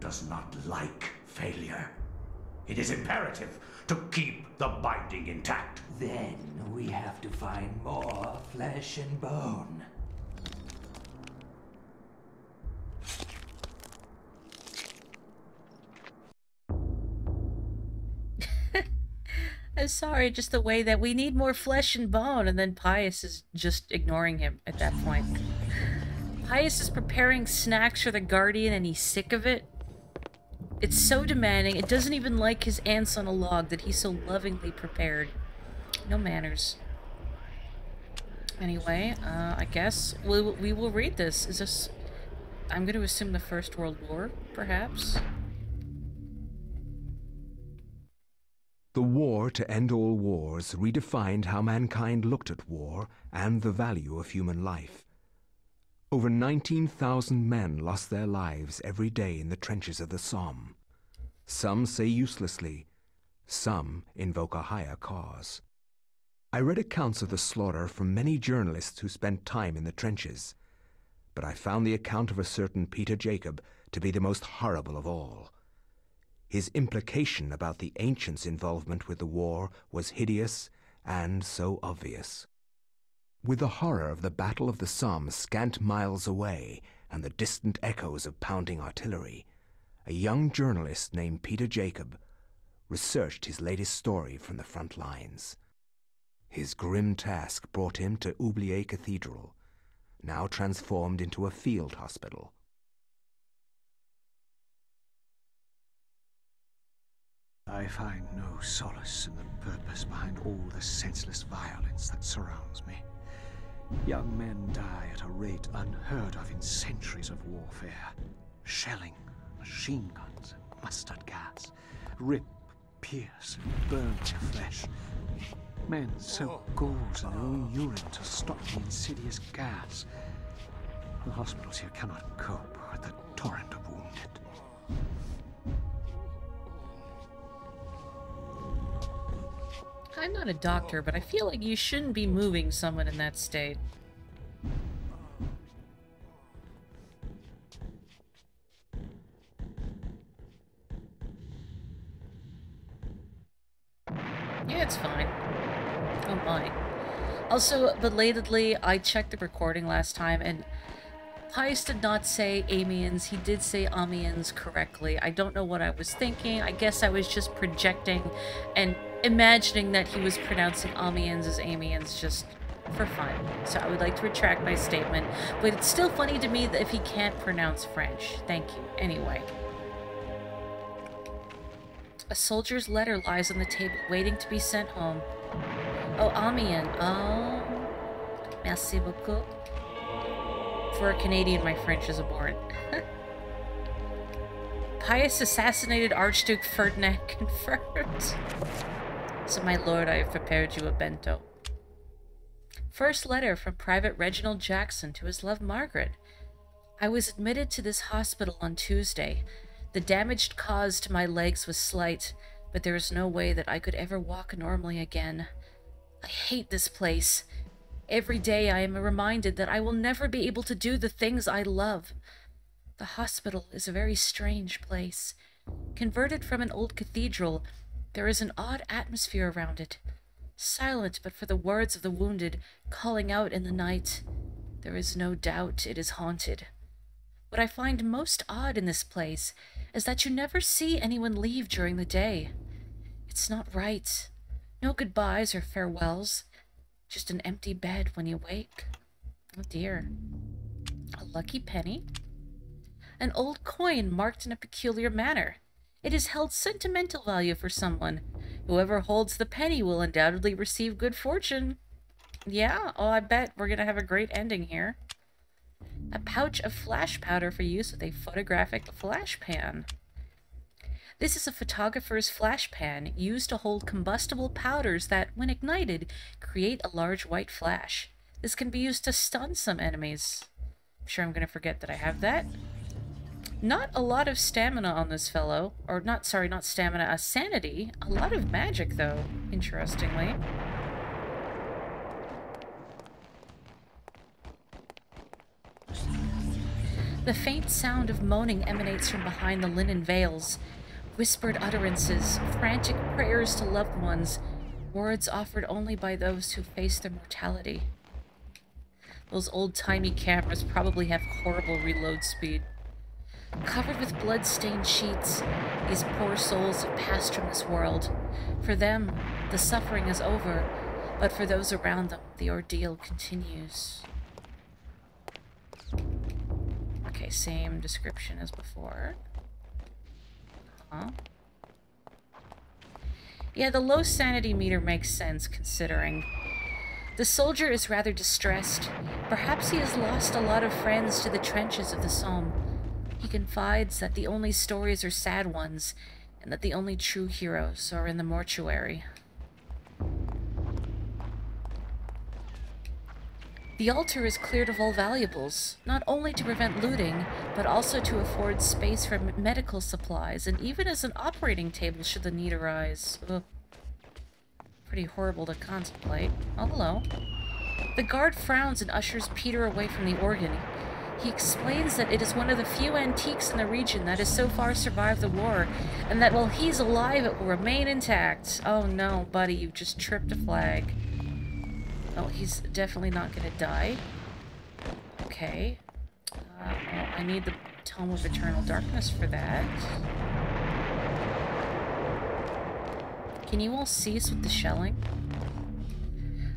does not like failure. It is imperative to keep the binding intact. Then we have to find more flesh and bone. I'm sorry, just the way that we need more flesh and bone, and then Pious is just ignoring him at that point. Pious is preparing snacks for the Guardian and he's sick of it. It's so demanding, it doesn't even like his ants on a log that he's so lovingly prepared. No manners. Anyway, uh, I guess we, we will read this. Is this... I'm going to assume the First World War, perhaps? The war to end all wars redefined how mankind looked at war and the value of human life. Over 19,000 men lost their lives every day in the trenches of the Somme. Some say uselessly, some invoke a higher cause. I read accounts of the slaughter from many journalists who spent time in the trenches, but I found the account of a certain Peter Jacob to be the most horrible of all. His implication about the ancients' involvement with the war was hideous and so obvious. With the horror of the Battle of the Somme scant miles away and the distant echoes of pounding artillery, a young journalist named Peter Jacob researched his latest story from the front lines. His grim task brought him to Oublié Cathedral, now transformed into a field hospital. I find no solace in the purpose behind all the senseless violence that surrounds me. Young men die at a rate unheard of in centuries of warfare. Shelling, machine guns, mustard gas rip, pierce, burn to flesh. Men soak gauze in their own urine to stop the insidious gas. The hospitals here cannot cope with the torrent of I'm not a doctor, but I feel like you shouldn't be moving someone in that state. Yeah, it's fine. Oh my. Also, belatedly, I checked the recording last time, and Pious did not say Amiens. He did say Amiens correctly. I don't know what I was thinking. I guess I was just projecting and imagining that he was pronouncing Amiens as Amiens just for fun. So I would like to retract my statement. But it's still funny to me that if he can't pronounce French. Thank you. Anyway. A soldier's letter lies on the table, waiting to be sent home. Oh, Amiens. Oh. Merci beaucoup. For a Canadian, my French is abhorrent. Pious assassinated Archduke Ferdinand confirmed. So, my lord, I have prepared you a bento. First letter from Private Reginald Jackson to his love Margaret. I was admitted to this hospital on Tuesday. The damage caused to my legs was slight, but there is no way that I could ever walk normally again. I hate this place. Every day I am reminded that I will never be able to do the things I love. The hospital is a very strange place. Converted from an old cathedral, there is an odd atmosphere around it. Silent but for the words of the wounded calling out in the night. There is no doubt it is haunted. What I find most odd in this place is that you never see anyone leave during the day. It's not right. No goodbyes or farewells. Just an empty bed when you wake. Oh dear. A lucky penny. An old coin marked in a peculiar manner. It has held sentimental value for someone. Whoever holds the penny will undoubtedly receive good fortune. Yeah, oh, I bet we're gonna have a great ending here. A pouch of flash powder for use with a photographic flash pan. This is a photographer's flash pan used to hold combustible powders that, when ignited, create a large white flash. This can be used to stun some enemies. I'm sure I'm going to forget that I have that. Not a lot of stamina on this fellow. Or not, sorry, not stamina, a sanity. A lot of magic, though, interestingly. The faint sound of moaning emanates from behind the linen veils. Whispered utterances, frantic prayers to loved ones, words offered only by those who face their mortality. Those old-timey cameras probably have horrible reload speed. Covered with blood-stained sheets, these poor souls have passed from this world. For them, the suffering is over, but for those around them, the ordeal continues. Okay, same description as before. Huh? Yeah, the low sanity meter makes sense, considering. The soldier is rather distressed. Perhaps he has lost a lot of friends to the trenches of the Somme. He confides that the only stories are sad ones, and that the only true heroes are in the mortuary. The altar is cleared of all valuables, not only to prevent looting, but also to afford space for medical supplies, and even as an operating table should the need arise. Ugh. Pretty horrible to contemplate. Oh, hello. The guard frowns and ushers Peter away from the organ. He explains that it is one of the few antiques in the region that has so far survived the war, and that while he's alive, it will remain intact. Oh no, buddy, you just tripped a flag. Oh, he's definitely not gonna die. Okay. Uh, I need the Tome of Eternal Darkness for that. Can you all cease with the shelling?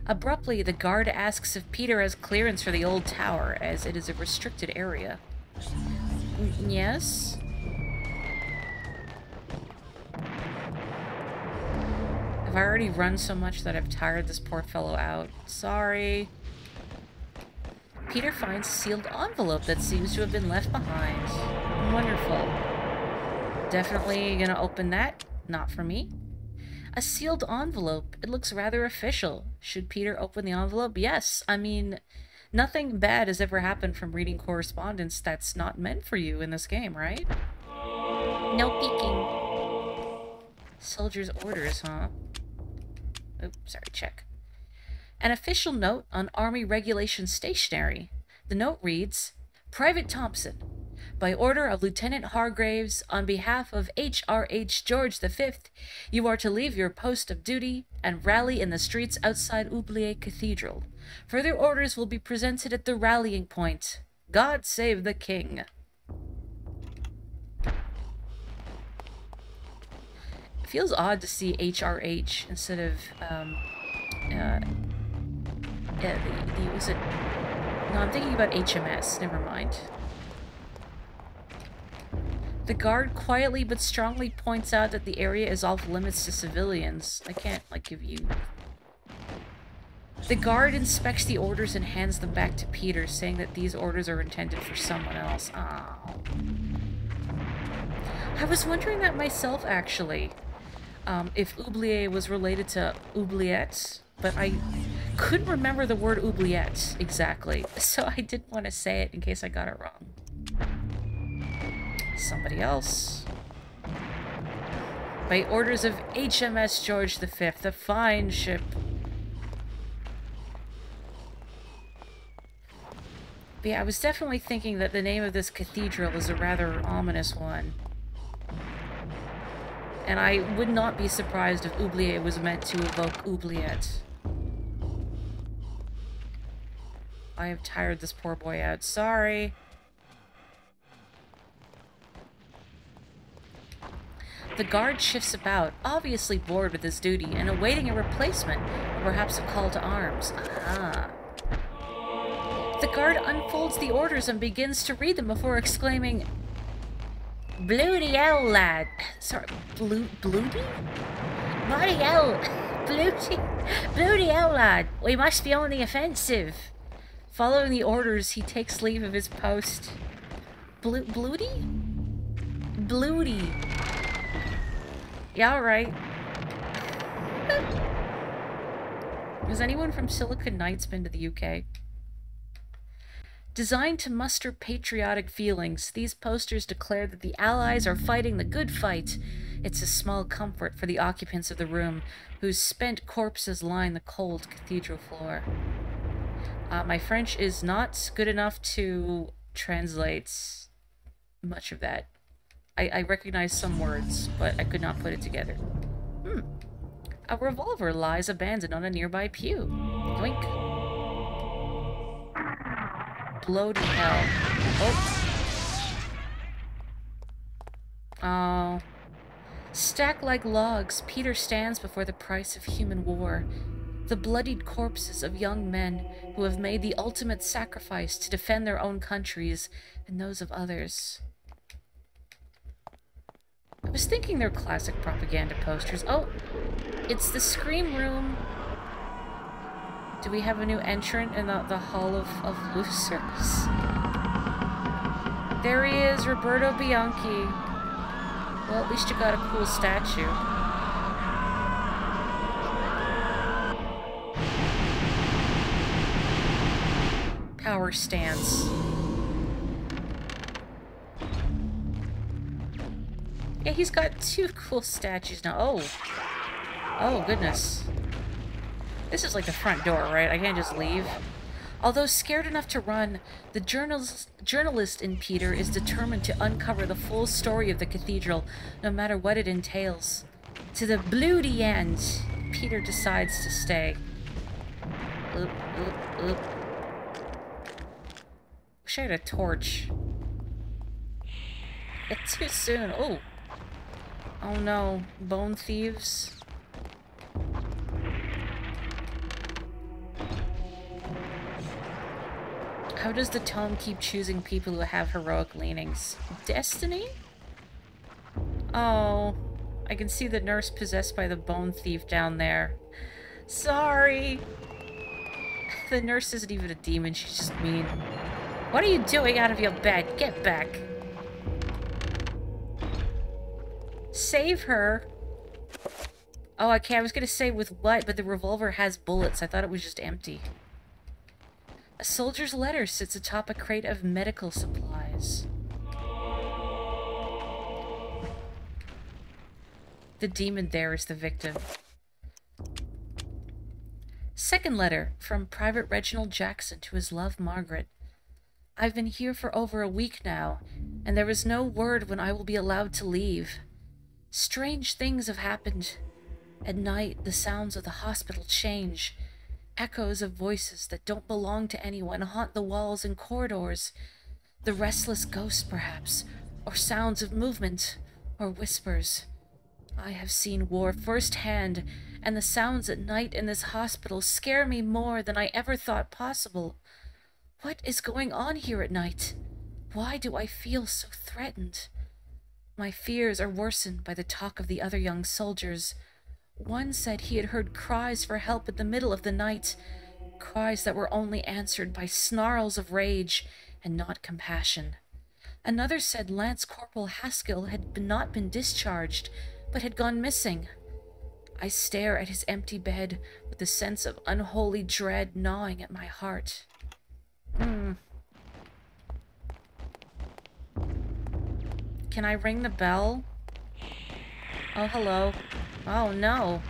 Abruptly, the guard asks if Peter has clearance for the old tower, as it is a restricted area. Yes? Have I already run so much that I've tired this poor fellow out? Sorry. Peter finds a sealed envelope that seems to have been left behind. Wonderful. Definitely gonna open that. Not for me. A sealed envelope. It looks rather official. Should Peter open the envelope? Yes. I mean, nothing bad has ever happened from reading correspondence that's not meant for you in this game, right? No peeking. Soldier's orders, huh? Oops, sorry, check. An official note on Army Regulation Stationery. The note reads, Private Thompson, by order of Lieutenant Hargraves, on behalf of H.R.H. George V, you are to leave your post of duty and rally in the streets outside Oublié Cathedral. Further orders will be presented at the rallying point. God save the King. It feels odd to see HRH instead of, um, uh, yeah, the, the, was it, no, I'm thinking about HMS, never mind. The guard quietly but strongly points out that the area is off limits to civilians. I can't, like, give you... The guard inspects the orders and hands them back to Peter, saying that these orders are intended for someone else. Oh. I was wondering that myself, actually. Um, if Oublié was related to Oubliette, but I couldn't remember the word oubliette exactly, so I didn't want to say it in case I got it wrong. Somebody else. By orders of HMS George V, a fine ship. But yeah, I was definitely thinking that the name of this cathedral is a rather ominous one. And I would not be surprised if Oublié was meant to evoke oubliette. I have tired this poor boy out. Sorry. The guard shifts about, obviously bored with his duty and awaiting a replacement, or perhaps a call to arms. Ah. The guard unfolds the orders and begins to read them before exclaiming, Bloody hell, lad. Sorry, blue, bloody? Bloody hell. Bloody, bloody hell, lad. We must be on the offensive. Following the orders, he takes leave of his post. Blo bloody? Bloody. Yeah, alright. Has anyone from Silicon Knights been to the UK? Designed to muster patriotic feelings, these posters declare that the Allies are fighting the good fight. It's a small comfort for the occupants of the room, whose spent corpses line the cold cathedral floor. Uh, my French is not good enough to translate much of that. I, I recognize some words, but I could not put it together. Hmm. A revolver lies abandoned on a nearby pew. Yoink. Bloody hell. Oh. Oh. Stacked like logs, Peter stands before the price of human war the bloodied corpses of young men who have made the ultimate sacrifice to defend their own countries and those of others. I was thinking they're classic propaganda posters. Oh, it's the Scream Room. Do we have a new entrant in the, the Hall of, of Losers? There he is, Roberto Bianchi. Well, at least you got a cool statue. power stance. Yeah, he's got two cool statues now. Oh. Oh, goodness. This is like the front door, right? I can't just leave. Although scared enough to run, the journalist, journalist in Peter is determined to uncover the full story of the cathedral, no matter what it entails. To the bloody end, Peter decides to stay. Oop, oop, oop. Wish I had a torch. It's too soon. Oh. Oh no, bone thieves. How does the tome keep choosing people who have heroic leanings? Destiny? Oh, I can see the nurse possessed by the bone thief down there. Sorry! The nurse isn't even a demon, she's just mean. What are you doing out of your bed? Get back! Save her. Oh, okay, I was gonna say with what, but the revolver has bullets. I thought it was just empty. A soldier's letter sits atop a crate of medical supplies. The demon there is the victim. Second letter from Private Reginald Jackson to his love Margaret. I've been here for over a week now, and there is no word when I will be allowed to leave. Strange things have happened. At night, the sounds of the hospital change. Echoes of voices that don't belong to anyone haunt the walls and corridors. The restless ghost, perhaps, or sounds of movement, or whispers. I have seen war firsthand, and the sounds at night in this hospital scare me more than I ever thought possible. What is going on here at night? Why do I feel so threatened? My fears are worsened by the talk of the other young soldiers. One said he had heard cries for help in the middle of the night, cries that were only answered by snarls of rage and not compassion. Another said Lance Corporal Haskell had not been discharged, but had gone missing. I stare at his empty bed with a sense of unholy dread gnawing at my heart. Hmm. Can I ring the bell? Oh, hello. Oh, no.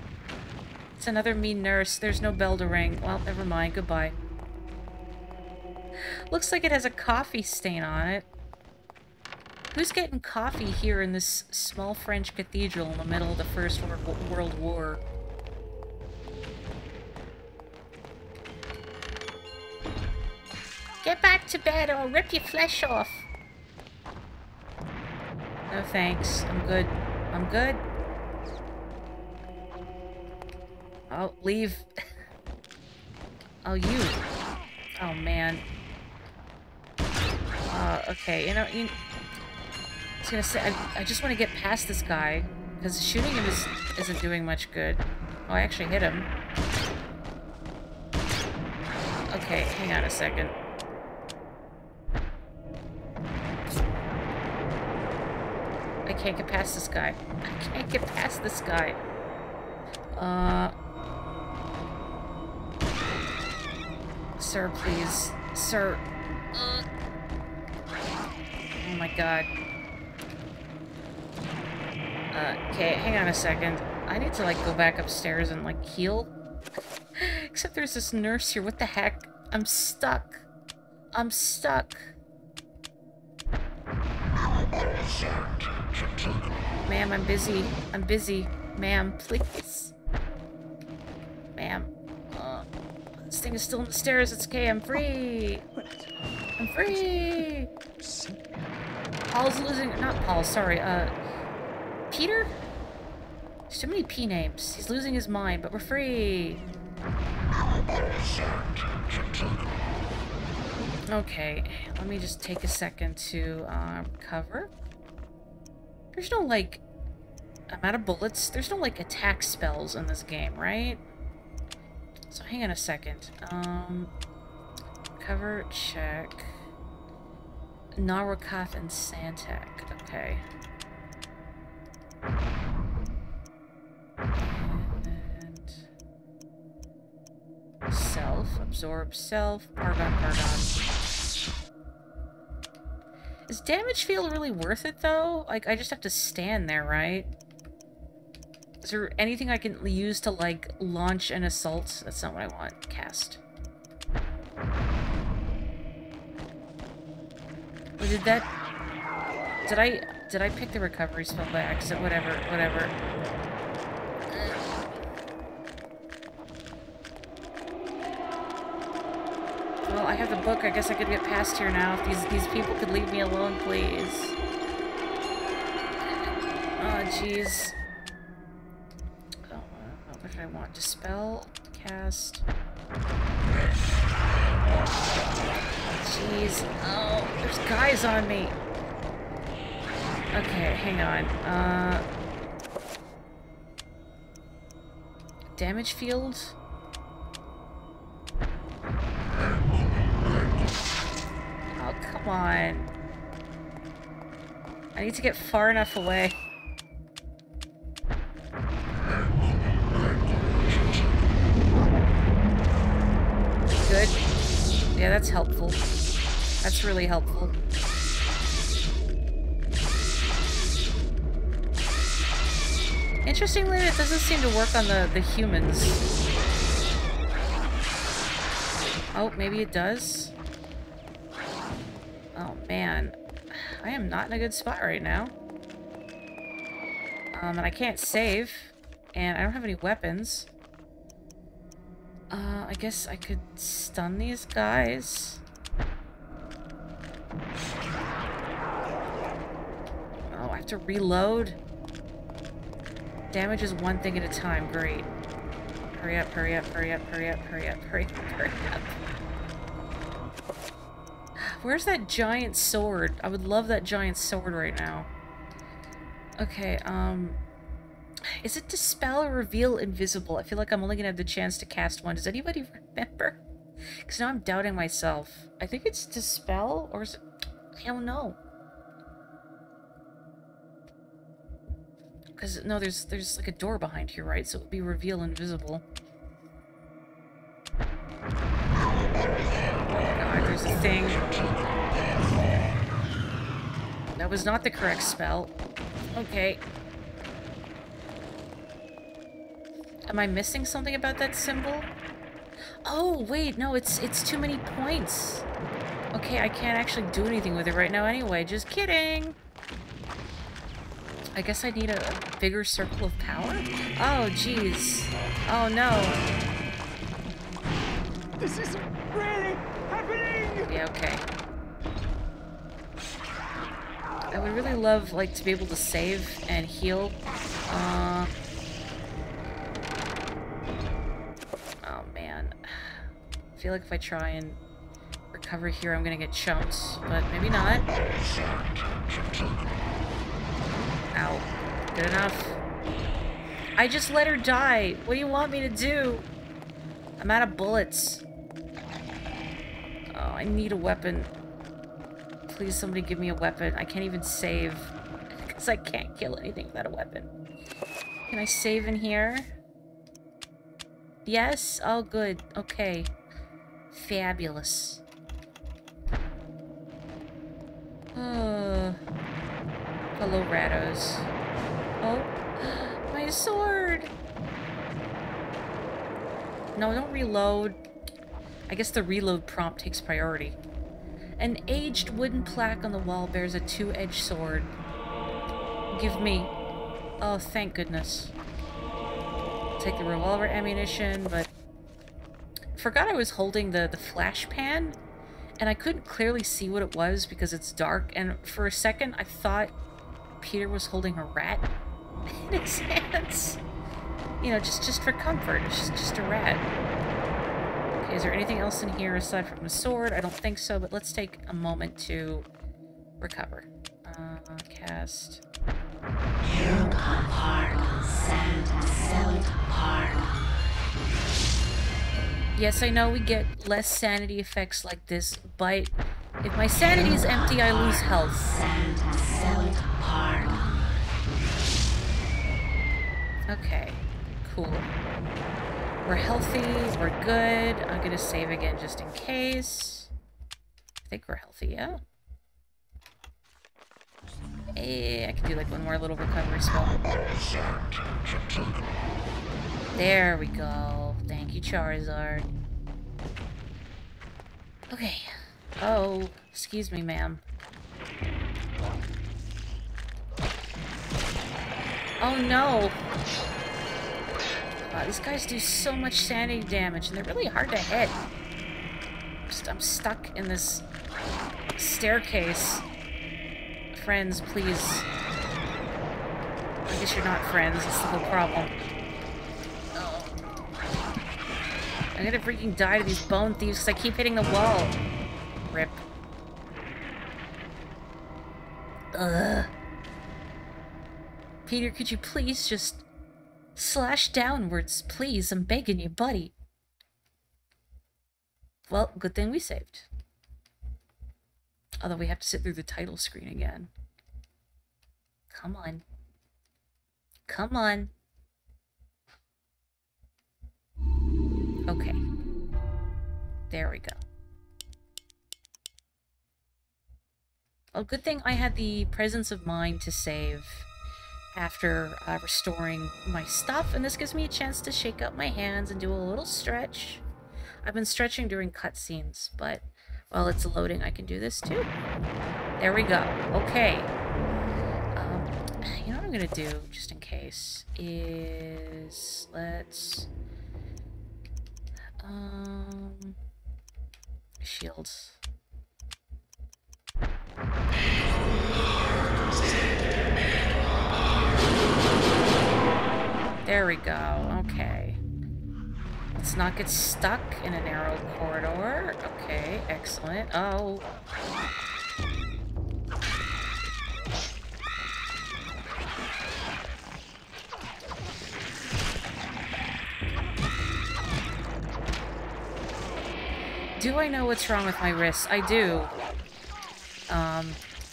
It's another mean nurse. There's no bell to ring. Well, never mind. Goodbye. Looks like it has a coffee stain on it. Who's getting coffee here in this small French cathedral in the middle of the First World War? Get back to bed or I'll rip your flesh off. No thanks. I'm good. I'm good. Oh, leave. oh, you. Oh, man. Uh, okay, you know, you... I was gonna say, I, I just want to get past this guy, because shooting him is, isn't doing much good. Oh, I actually hit him. Okay, hang on a second. I can't get past this guy. I can't get past this guy. Uh... Sir, please. Sir. Uh. Oh my god. Uh, okay, hang on a second. I need to, like, go back upstairs and, like, heal. Except there's this nurse here. What the heck? I'm stuck. I'm stuck. Ma'am, I'm busy. I'm busy. Ma'am, please. Ma'am. Uh, this thing is still in the stairs. It's okay. I'm free. I'm free. Paul's losing. Not Paul. Sorry. Uh, Peter. There's too many P names. He's losing his mind, but we're free. Okay, let me just take a second to uh, recover. There's no, like, I'm out of bullets. There's no, like, attack spells in this game, right? So hang on a second. Um, cover, check. Narokath and Santak. Okay. Self, absorb self, Pargon. Does damage feel really worth it, though? Like, I just have to stand there, right? Is there anything I can use to, like, launch an assault? That's not what I want. Cast. Did that... Did I... Did I pick the recovery spell by accident? Whatever, whatever. Well, I have the book. I guess I could get past here now. If these, these people could leave me alone, please. Oh, jeez. Oh, what did I want? Dispel, cast. jeez. Oh, there's guys on me. Okay, hang on. Uh... Damage field? Come on. I need to get far enough away. Good. Yeah, that's helpful. That's really helpful. Interestingly, it doesn't seem to work on the, the humans. Oh, maybe it does? Man. I am not in a good spot right now. Um, and I can't save. And I don't have any weapons. Uh, I guess I could stun these guys. Oh, I have to reload? Damage is one thing at a time. Great. Hurry up, hurry up, hurry up, hurry up, hurry up, hurry up, hurry up. Where's that giant sword? I would love that giant sword right now. Okay, um... Is it Dispel or Reveal Invisible? I feel like I'm only gonna have the chance to cast one. Does anybody remember? Because now I'm doubting myself. I think it's Dispel, or is it... I don't know. Because, no, there's there's like a door behind here, right? So it would be Reveal Invisible. There's a thing. That was not the correct spell. Okay. Am I missing something about that symbol? Oh, wait, no, it's it's too many points. Okay, I can't actually do anything with it right now anyway. Just kidding. I guess I need a, bigger circle of power? Oh, jeez. Oh, no. This isn't really! Okay. I would really love, like, to be able to save and heal. Uh... Oh, man. I feel like if I try and recover here, I'm gonna get chumped, but maybe not. Ow. Good enough. I just let her die. What do you want me to do? I'm out of bullets. Oh, I need a weapon. Please, somebody give me a weapon. I can't even save. Because I can't kill anything without a weapon. Can I save in here? Yes? All good. Okay. Fabulous. Oh. Hello, Rados. Oh. My sword! No, don't reload. I guess the reload prompt takes priority. An aged wooden plaque on the wall bears a two-edged sword. Give me. Oh, thank goodness. Take the revolver ammunition, but... Forgot I was holding the, the flash pan, and I couldn't clearly see what it was because it's dark, and for a second I thought Peter was holding a rat in his hands. You know, just, just for comfort. It's just, just a rat. Is there anything else in here aside from the sword? I don't think so, but let's take a moment to recover. Uh, cast. Yes, I know we get less sanity effects like this, but if my sanity is empty, I lose health. Okay, cool. We're healthy, we're good. I'm gonna save again just in case. I think we're healthy, yeah? Hey, I can do like one more little recovery spell. There we go. Thank you, Charizard. Okay. Oh, excuse me, ma'am. Oh no! Wow, these guys do so much sanity damage, and they're really hard to hit. I'm stuck in this staircase. Friends, please. I guess you're not friends, that's the whole problem. I'm gonna freaking die to these bone thieves because I keep hitting the wall. Rip. Ugh. Peter, could you please just slash downwards, please? I'm begging you, buddy. Well, good thing we saved. Although we have to sit through the title screen again. Come on. Come on. Okay. There we go. Well, good thing I had the presence of mind to save after uh, restoring my stuff, and this gives me a chance to shake up my hands and do a little stretch. I've been stretching during cutscenes, but while it's loading, I can do this too. There we go. Okay. Um, you know what I'm gonna do, just in case, is let's um shields. There we go. Okay. Let's not get stuck in a narrow corridor. Okay, excellent. Oh. Do I know what's wrong with my wrists? I do. Um,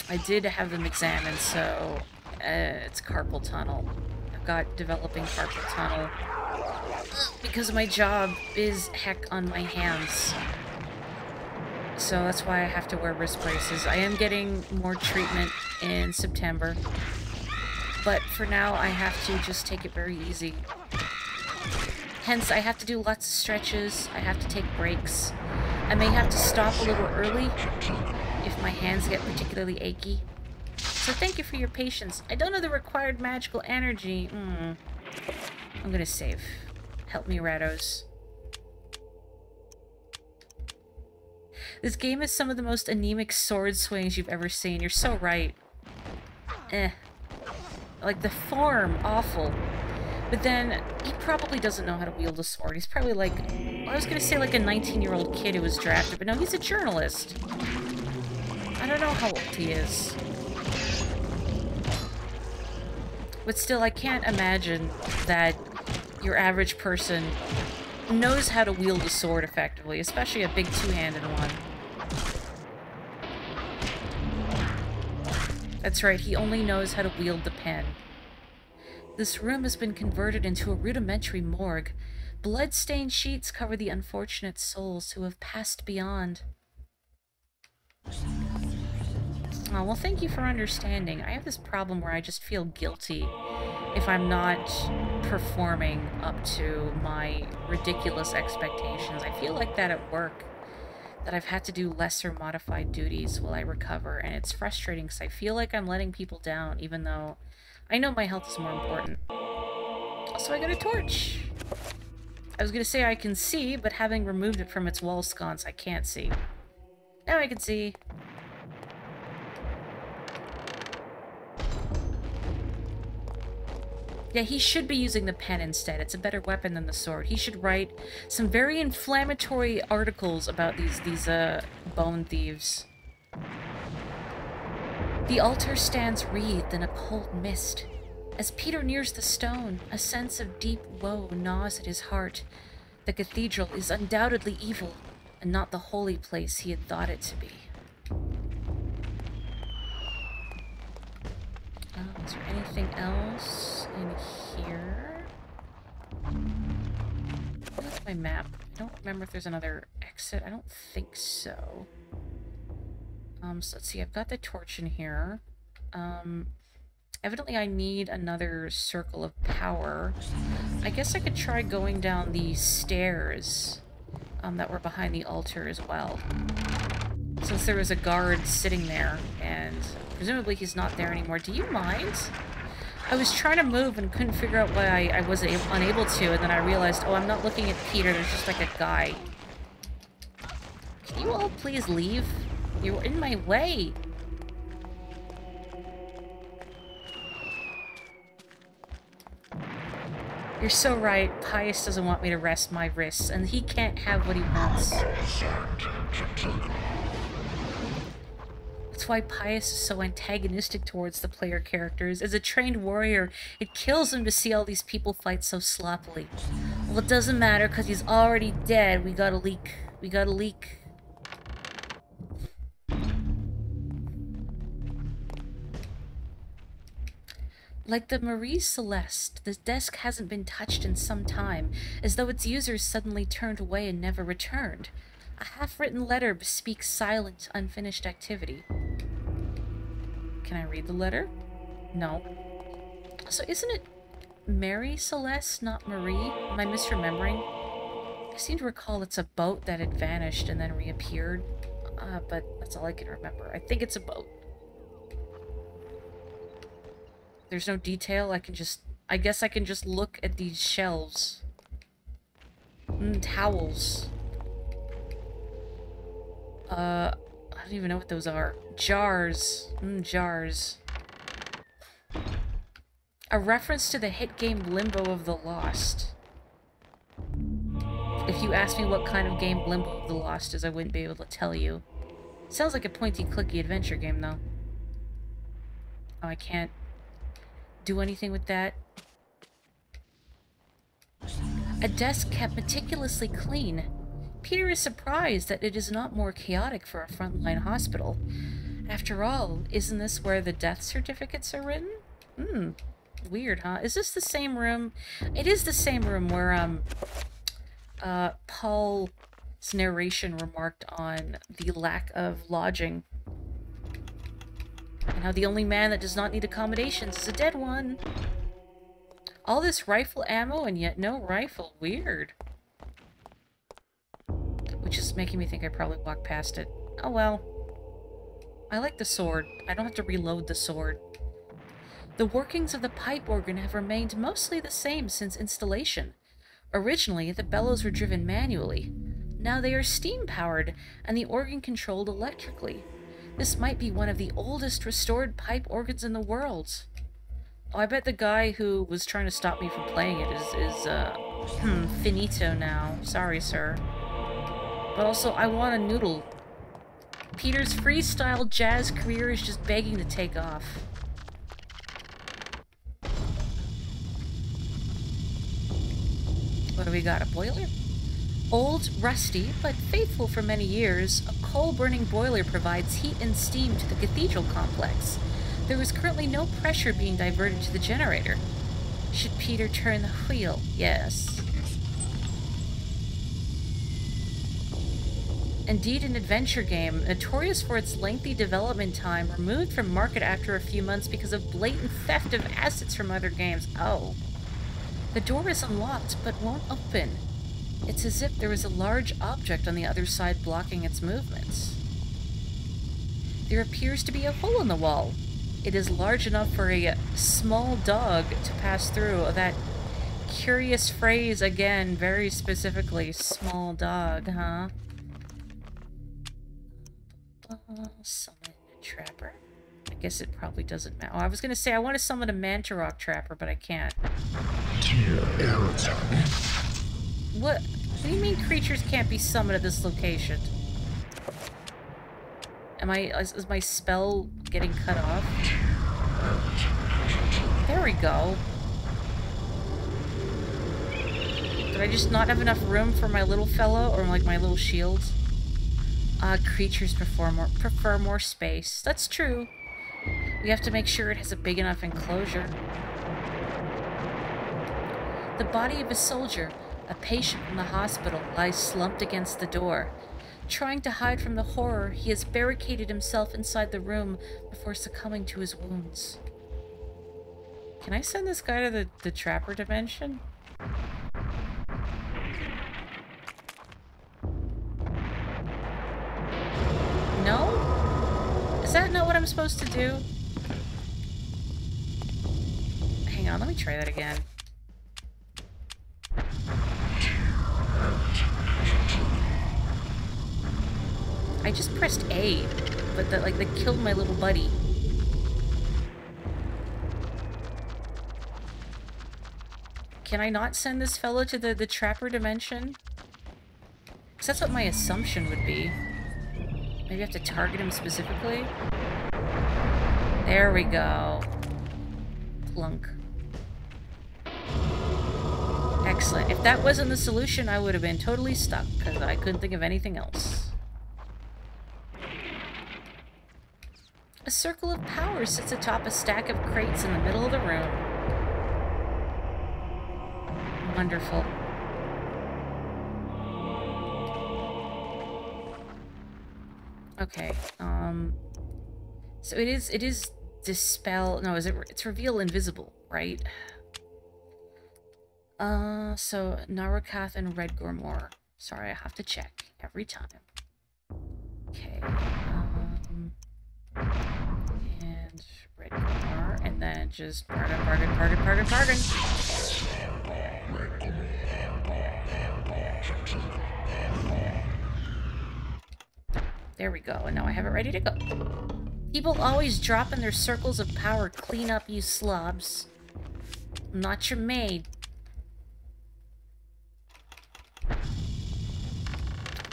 I did have them examined, so uh, it's carpal tunnel. Got developing carpal tunnel because my job is heck on my hands. So that's why I have to wear wrist braces. I am getting more treatment in September. But for now, I have to just take it very easy. Hence, I have to do lots of stretches. I have to take breaks. I may have to stop a little early if my hands get particularly achy. So thank you for your patience. I don't know the required magical energy. Mm. I'm gonna save. Help me, Rados. This game is some of the most anemic sword swings you've ever seen. You're so right. Eh. Like, the form, awful. But then, he probably doesn't know how to wield a sword. He's probably like... I was gonna say like a 19-year-old kid who was drafted, but no, he's a journalist. I don't know how old he is. But still, I can't imagine that your average person knows how to wield a sword effectively, especially a big two-handed one. That's right, he only knows how to wield the pen. This room has been converted into a rudimentary morgue. Blood-stained sheets cover the unfortunate souls who have passed beyond. Oh, well, thank you for understanding. I have this problem where I just feel guilty if I'm not performing up to my ridiculous expectations. I feel like that at work, that I've had to do lesser modified duties while I recover, and it's frustrating because I feel like I'm letting people down, even though I know my health is more important. Also, I got a torch. I was to say I can see, but having removed it from its wall sconce, I can't see. Now I can see. Yeah, he should be using the pen instead. It's a better weapon than the sword. He should write some very inflammatory articles about these these uh bone thieves. The altar stands wreathed in a cold mist. As Peter nears the stone, a sense of deep woe gnaws at his heart. The cathedral is undoubtedly evil, and not the holy place he had thought it to be. Uh, is there anything else in here? That's my map. I don't remember if there's another exit. I don't think so. Um, so let's see. I've got the torch in here. Um, evidently I need another circle of power. I guess I could try going down the stairs um, that were behind the altar as well. Since there was a guard sitting there, and presumably he's not there anymore. Do you mind? I was trying to move and couldn't figure out why I, I was unable to, and then I realized, oh, I'm not looking at Peter, there's just like a guy. Can you all please leave? You're in my way. You're so right. Pious doesn't want me to rest my wrists, and he can't have what he wants. It's why Pious is so antagonistic towards the player characters. As a trained warrior, it kills him to see all these people fight so sloppily. Well, it doesn't matter because he's already dead. We gotta leak. We gotta leak. Like the Marie Celeste, the desk hasn't been touched in some time, as though its users suddenly turned away and never returned. A half-written letter bespeaks silent, unfinished activity. Can I read the letter? No. So isn't it Mary Celeste, not Marie? Am I misremembering? I seem to recall it's a boat that had vanished and then reappeared, uh, but that's all I can remember. I think it's a boat. There's no detail. I can just... I guess I can just look at these shelves. Mm, towels. Uh, I don't even know what those are. Jars. Mm, jars. A reference to the hit game Limbo of the Lost. If you asked me what kind of game Limbo of the Lost is, I wouldn't be able to tell you. Sounds like a pointy-clicky adventure game, though. Oh, I can't do anything with that. A desk kept meticulously clean. Peter is surprised that it is not more chaotic for a frontline hospital. After all, isn't this where the death certificates are written? Hmm, weird, huh? Is this the same room? It is the same room where, um, uh, Paul's narration remarked on the lack of lodging and how the only man that does not need accommodations is a dead one. All this rifle ammo and yet no rifle. Weird. Which is making me think I probably walked past it. Oh well. I like the sword. I don't have to reload the sword. The workings of the pipe organ have remained mostly the same since installation. Originally, the bellows were driven manually. Now they are steam-powered, and the organ controlled electrically. This might be one of the oldest restored pipe organs in the world. Oh, I bet the guy who was trying to stop me from playing it is, is uh, hmm, finito now. Sorry, sir. But also, I want a noodle. Peter's freestyle jazz career is just begging to take off. What do we got? A boiler? Old, rusty, but faithful for many years, a coal-burning boiler provides heat and steam to the cathedral complex. There is currently no pressure being diverted to the generator. Should Peter turn the wheel? Yes. Indeed, an adventure game, notorious for its lengthy development time, removed from market after a few months because of blatant theft of assets from other games. Oh. The door is unlocked, but won't open. It's as if there was a large object on the other side blocking its movements. There appears to be a hole in the wall. It is large enough for a small dog to pass through. That curious phrase again, very specifically, small dog, huh? Summon a trapper. I guess it probably doesn't matter. Oh, I was gonna say I want to summon a Mantorok trapper, but I can't. What? What do you mean creatures can't be summoned at this location? Am I... Is, is my spell getting cut off? There we go. Did I just not have enough room for my little fellow? Or like my little shields? Uh, creatures prefer more, prefer more space. That's true. We have to make sure it has a big enough enclosure. The body of a soldier a patient from the hospital lies slumped against the door. Trying to hide from the horror, he has barricaded himself inside the room before succumbing to his wounds. Can I send this guy to the, the trapper dimension? No? Is that not what I'm supposed to do? Hang on, let me try that again. I just pressed A, but that like that killed my little buddy. Can I not send this fellow to the, the trapper dimension? Because that's what my assumption would be. Maybe I have to target him specifically? There we go. Plunk. Excellent. If that wasn't the solution, I would have been totally stuck, because I couldn't think of anything else. A circle of power sits atop a stack of crates in the middle of the room. Wonderful. Okay, um... So it is, it is dispel, no, is it, it's reveal invisible, right? Uh, so Narokath and Redgormor. Sorry, I have to check every time. Okay, um... And Redgormor, and then just bargain, bargain, bargain, bargain, bargain! There we go, and now I have it ready to go. People always drop in their circles of power. Clean up, you slobs. I'm not your maid.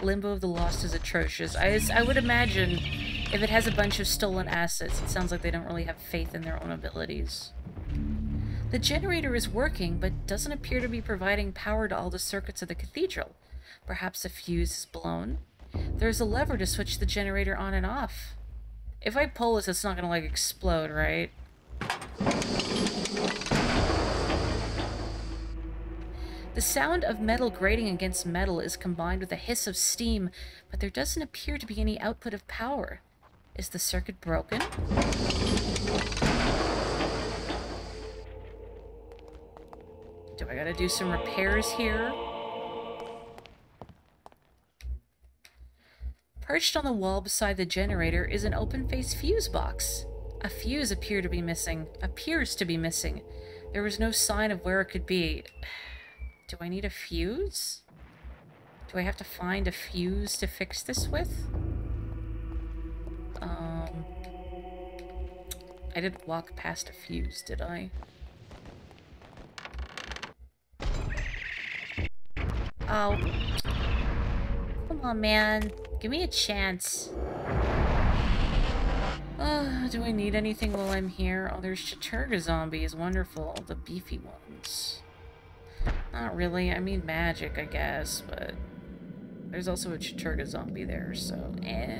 Limbo of the Lost is atrocious. I, I would imagine if it has a bunch of stolen assets, it sounds like they don't really have faith in their own abilities. The generator is working, but doesn't appear to be providing power to all the circuits of the cathedral. Perhaps a fuse is blown? There's a lever to switch the generator on and off. If I pull this, it's not gonna, like, explode, right? The sound of metal grating against metal is combined with a hiss of steam, but there doesn't appear to be any output of power. Is the circuit broken? Do I gotta do some repairs here? Perched on the wall beside the generator is an open-face fuse box. A fuse appear to be missing. Appears to be missing. There was no sign of where it could be. Do I need a fuse? Do I have to find a fuse to fix this with? Um... I didn't walk past a fuse, did I? Oh. On, man. Give me a chance. Uh, do I need anything while I'm here? Oh, there's Chattur'gha zombies. Wonderful. The beefy ones. Not really. I mean magic, I guess, but... There's also a Chattur'gha zombie there, so eh.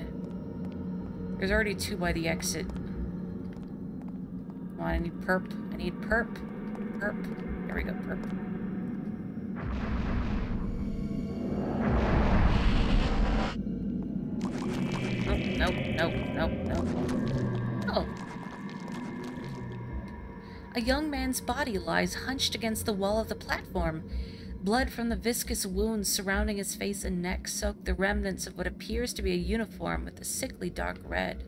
There's already two by the exit. Come on, I need perp. I need perp. Perp. There we go, perp. Oh, nope, nope, nope, nope. Oh. A young man's body lies hunched against the wall of the platform. Blood from the viscous wounds surrounding his face and neck soak the remnants of what appears to be a uniform with a sickly dark red.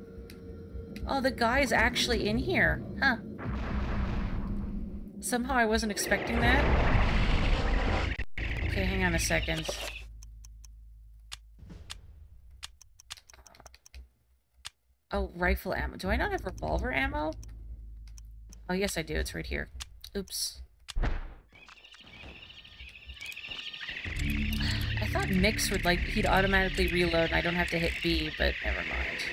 Oh, the guy's actually in here. Huh. Somehow I wasn't expecting that. Okay, hang on a second. Oh, rifle ammo. Do I not have revolver ammo? Oh, yes, I do. It's right here. Oops. I thought Mix would, like, he'd automatically reload and I don't have to hit B, but never mind.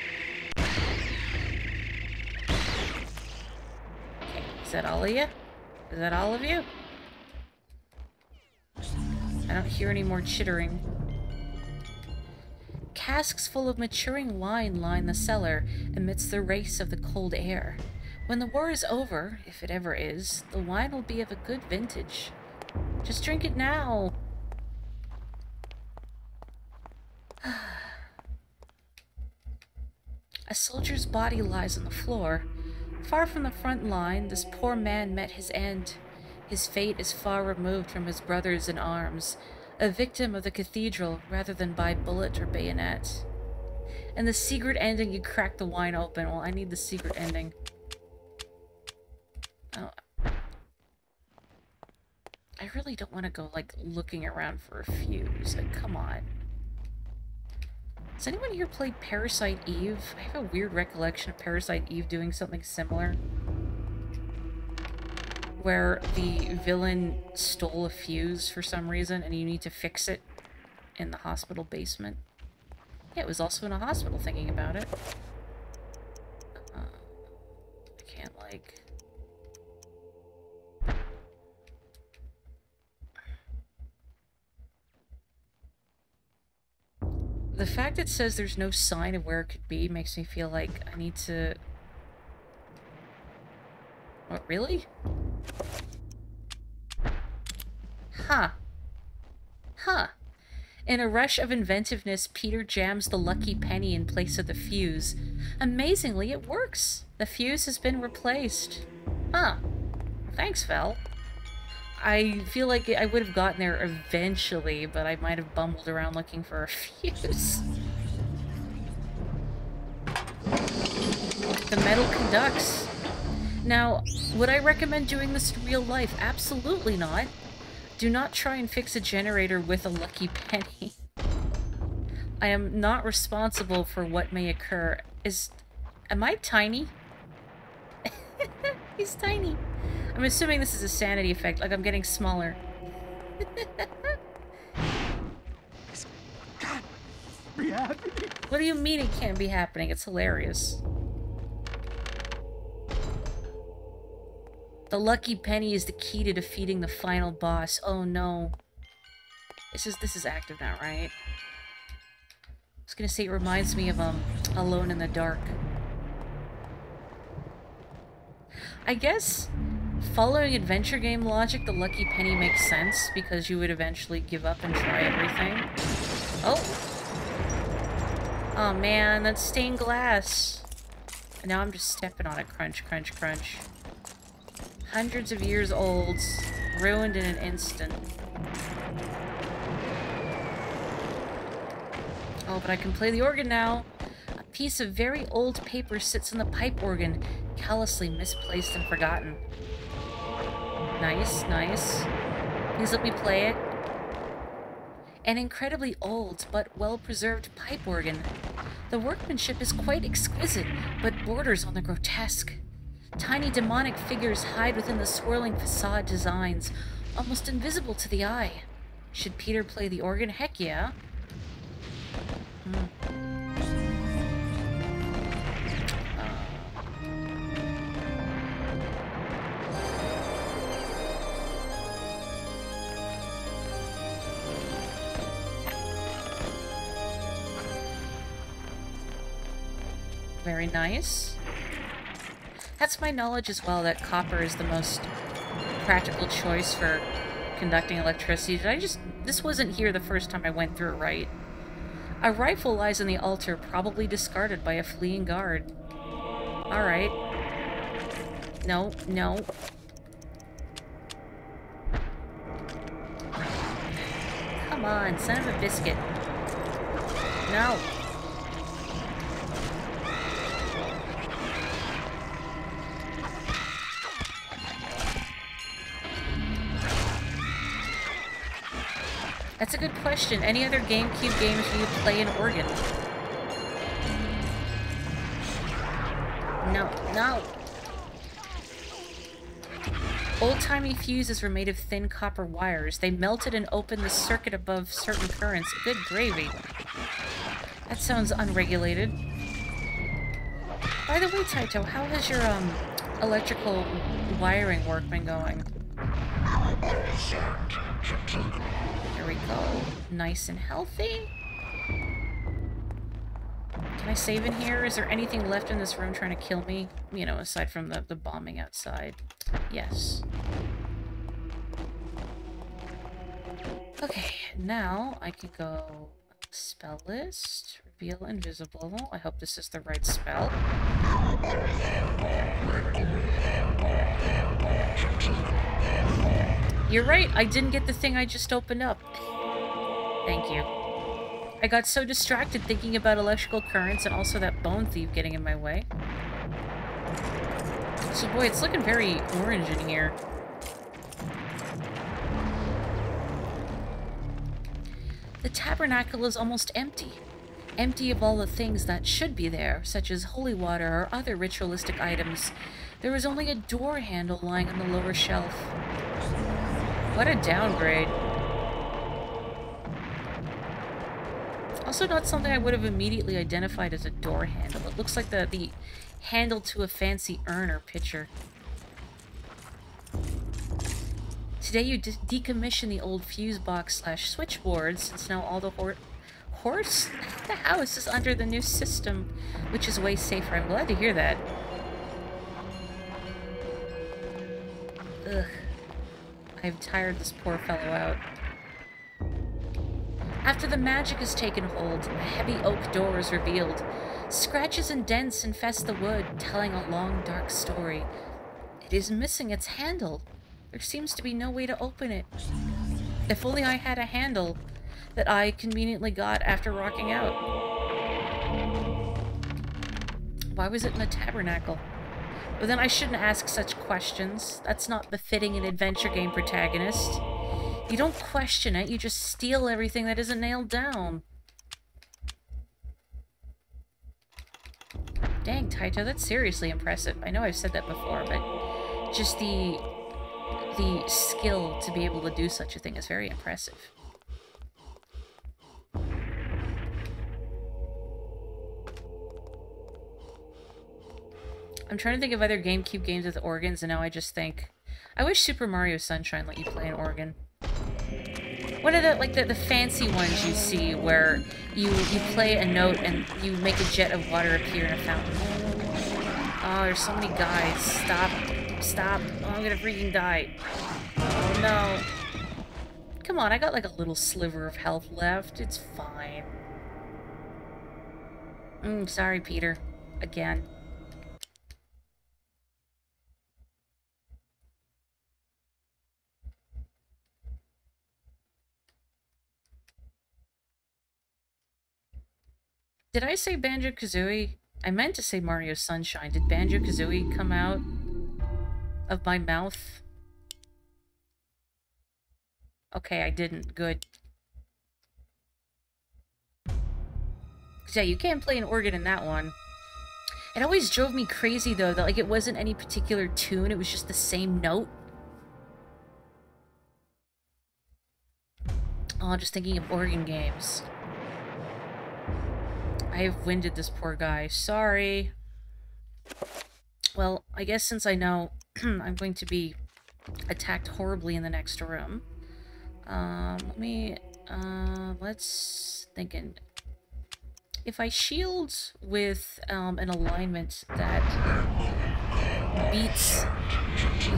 Okay, is that all of you? Is that all of you? I don't hear any more chittering. Casks full of maturing wine line the cellar amidst the race of the cold air. When the war is over, if it ever is, the wine will be of a good vintage. Just drink it now. a soldier's body lies on the floor. Far from the front line, this poor man met his end. His fate is far removed from his brothers in arms, a victim of the cathedral rather than by bullet or bayonet. And the secret ending, you crack the wine open. Well, I need the secret ending. Oh. I really don't want to go, like, looking around for a fuse. Like, come on. Has anyone here played Parasite Eve? I have a weird recollection of Parasite Eve doing something similar where the villain stole a fuse for some reason and you need to fix it in the hospital basement. Yeah, it was also in a hospital thinking about it. Uh, I can't, like... The fact it says there's no sign of where it could be makes me feel like I need to... What, really? Huh. Huh. In a rush of inventiveness, Peter jams the lucky penny in place of the fuse. Amazingly, it works. The fuse has been replaced. Huh. Thanks, Vel. I feel like I would have gotten there eventually, but I might have bumbled around looking for a fuse. The metal conducts. Now, would I recommend doing this in real life? Absolutely not. Do not try and fix a generator with a lucky penny. I am not responsible for what may occur. Is... Am I tiny? He's tiny. I'm assuming this is a sanity effect, like I'm getting smaller. what do you mean it can't be happening? It's hilarious. The lucky penny is the key to defeating the final boss. Oh no. This is this is active now, right? I was gonna say it reminds me of um Alone in the Dark. I guess following adventure game logic, the lucky penny makes sense because you would eventually give up and try everything. Oh. Oh man, that's stained glass. Now I'm just stepping on it. Crunch, crunch, crunch. Hundreds of years old, ruined in an instant. Oh, but I can play the organ now. A piece of very old paper sits in the pipe organ, callously misplaced and forgotten. Nice, nice. Please let me play it. An incredibly old but well-preserved pipe organ. The workmanship is quite exquisite, but borders on the grotesque. Tiny demonic figures hide within the swirling facade designs, almost invisible to the eye. Should Peter play the organ? Heck yeah. Hmm. Very nice. That's my knowledge as well, that copper is the most practical choice for conducting electricity. Did I just... This wasn't here the first time I went through right. A rifle lies on the altar, probably discarded by a fleeing guard. Alright. No, no. Come on, son of a biscuit. No. That's a good question. Any other GameCube games you play an organ? No, no. Old-timey fuses were made of thin copper wires. They melted and opened the circuit above certain currents. Good gravy. That sounds unregulated. By the way, Taito, how has your, um, electrical wiring work been going? There we go. Nice and healthy. Can I save in here? Is there anything left in this room trying to kill me? You know, aside from the, the bombing outside. Yes. Okay, now I can go spell list, reveal invisible. I hope this is the right spell. You're right, I didn't get the thing I just opened up. Thank you. I got so distracted thinking about electrical currents and also that bone thief getting in my way. So boy, it's looking very orange in here. The tabernacle is almost empty. Empty of all the things that should be there, such as holy water or other ritualistic items. There is only a door handle lying on the lower shelf. What a downgrade. Also not something I would have immediately identified as a door handle. It looks like the, the handle to a fancy urn or pitcher. Today you de decommission the old fuse box slash switchboard since now all the hor horse the house is under the new system, which is way safer. I'm glad to hear that. Ugh. I've tired this poor fellow out. After the magic has taken hold, a heavy oak door is revealed. Scratches and dents infest the wood, telling a long, dark story. It is missing its handle. There seems to be no way to open it. If only I had a handle that I conveniently got after rocking out. Why was it in the tabernacle? But then I shouldn't ask such questions. That's not befitting an adventure game protagonist. You don't question it, you just steal everything that isn't nailed down. Dang, Taito, that's seriously impressive. I know I've said that before, but just the the skill to be able to do such a thing is very impressive. I'm trying to think of other GameCube games with organs, and now I just think... I wish Super Mario Sunshine let you play an organ. What are the, like, the, the fancy ones you see where you, you play a note and you make a jet of water appear in a fountain? Oh, there's so many guys. Stop. Stop. Oh, I'm gonna freaking die. Oh, no. Come on, I got like a little sliver of health left. It's fine. Mm, sorry, Peter. Again. Did I say Banjo-Kazooie? I meant to say Mario Sunshine. Did Banjo-Kazooie come out of my mouth? Okay, I didn't. Good. yeah, you can't play an organ in that one. It always drove me crazy, though, that like it wasn't any particular tune, it was just the same note. Oh, I'm just thinking of organ games. I have winded this poor guy. Sorry. Well, I guess since I know I'm going to be attacked horribly in the next room, um, let me, uh, let's thinking. If I shield with um, an alignment that beats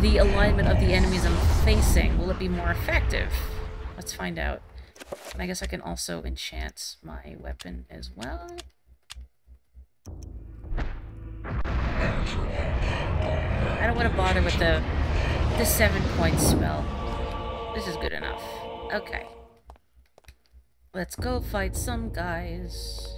the alignment of the enemies I'm facing, will it be more effective? Let's find out. And I guess I can also enchant my weapon as well. I don't want to bother with the the seven point spell. This is good enough. Okay. Let's go fight some guys.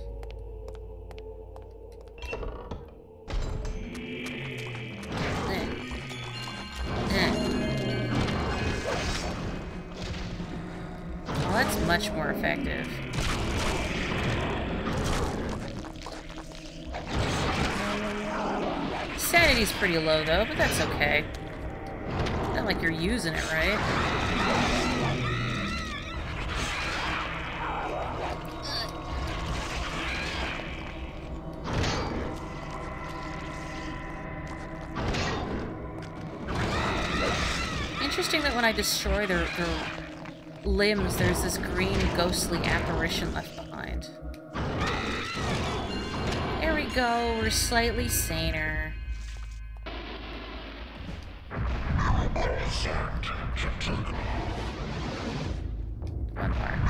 That's much more effective. Sanity's pretty low, though, but that's okay. Not like you're using it, right? Interesting that when I destroy their, their limbs, there's this green ghostly apparition left behind. There we go, we're slightly saner. One more.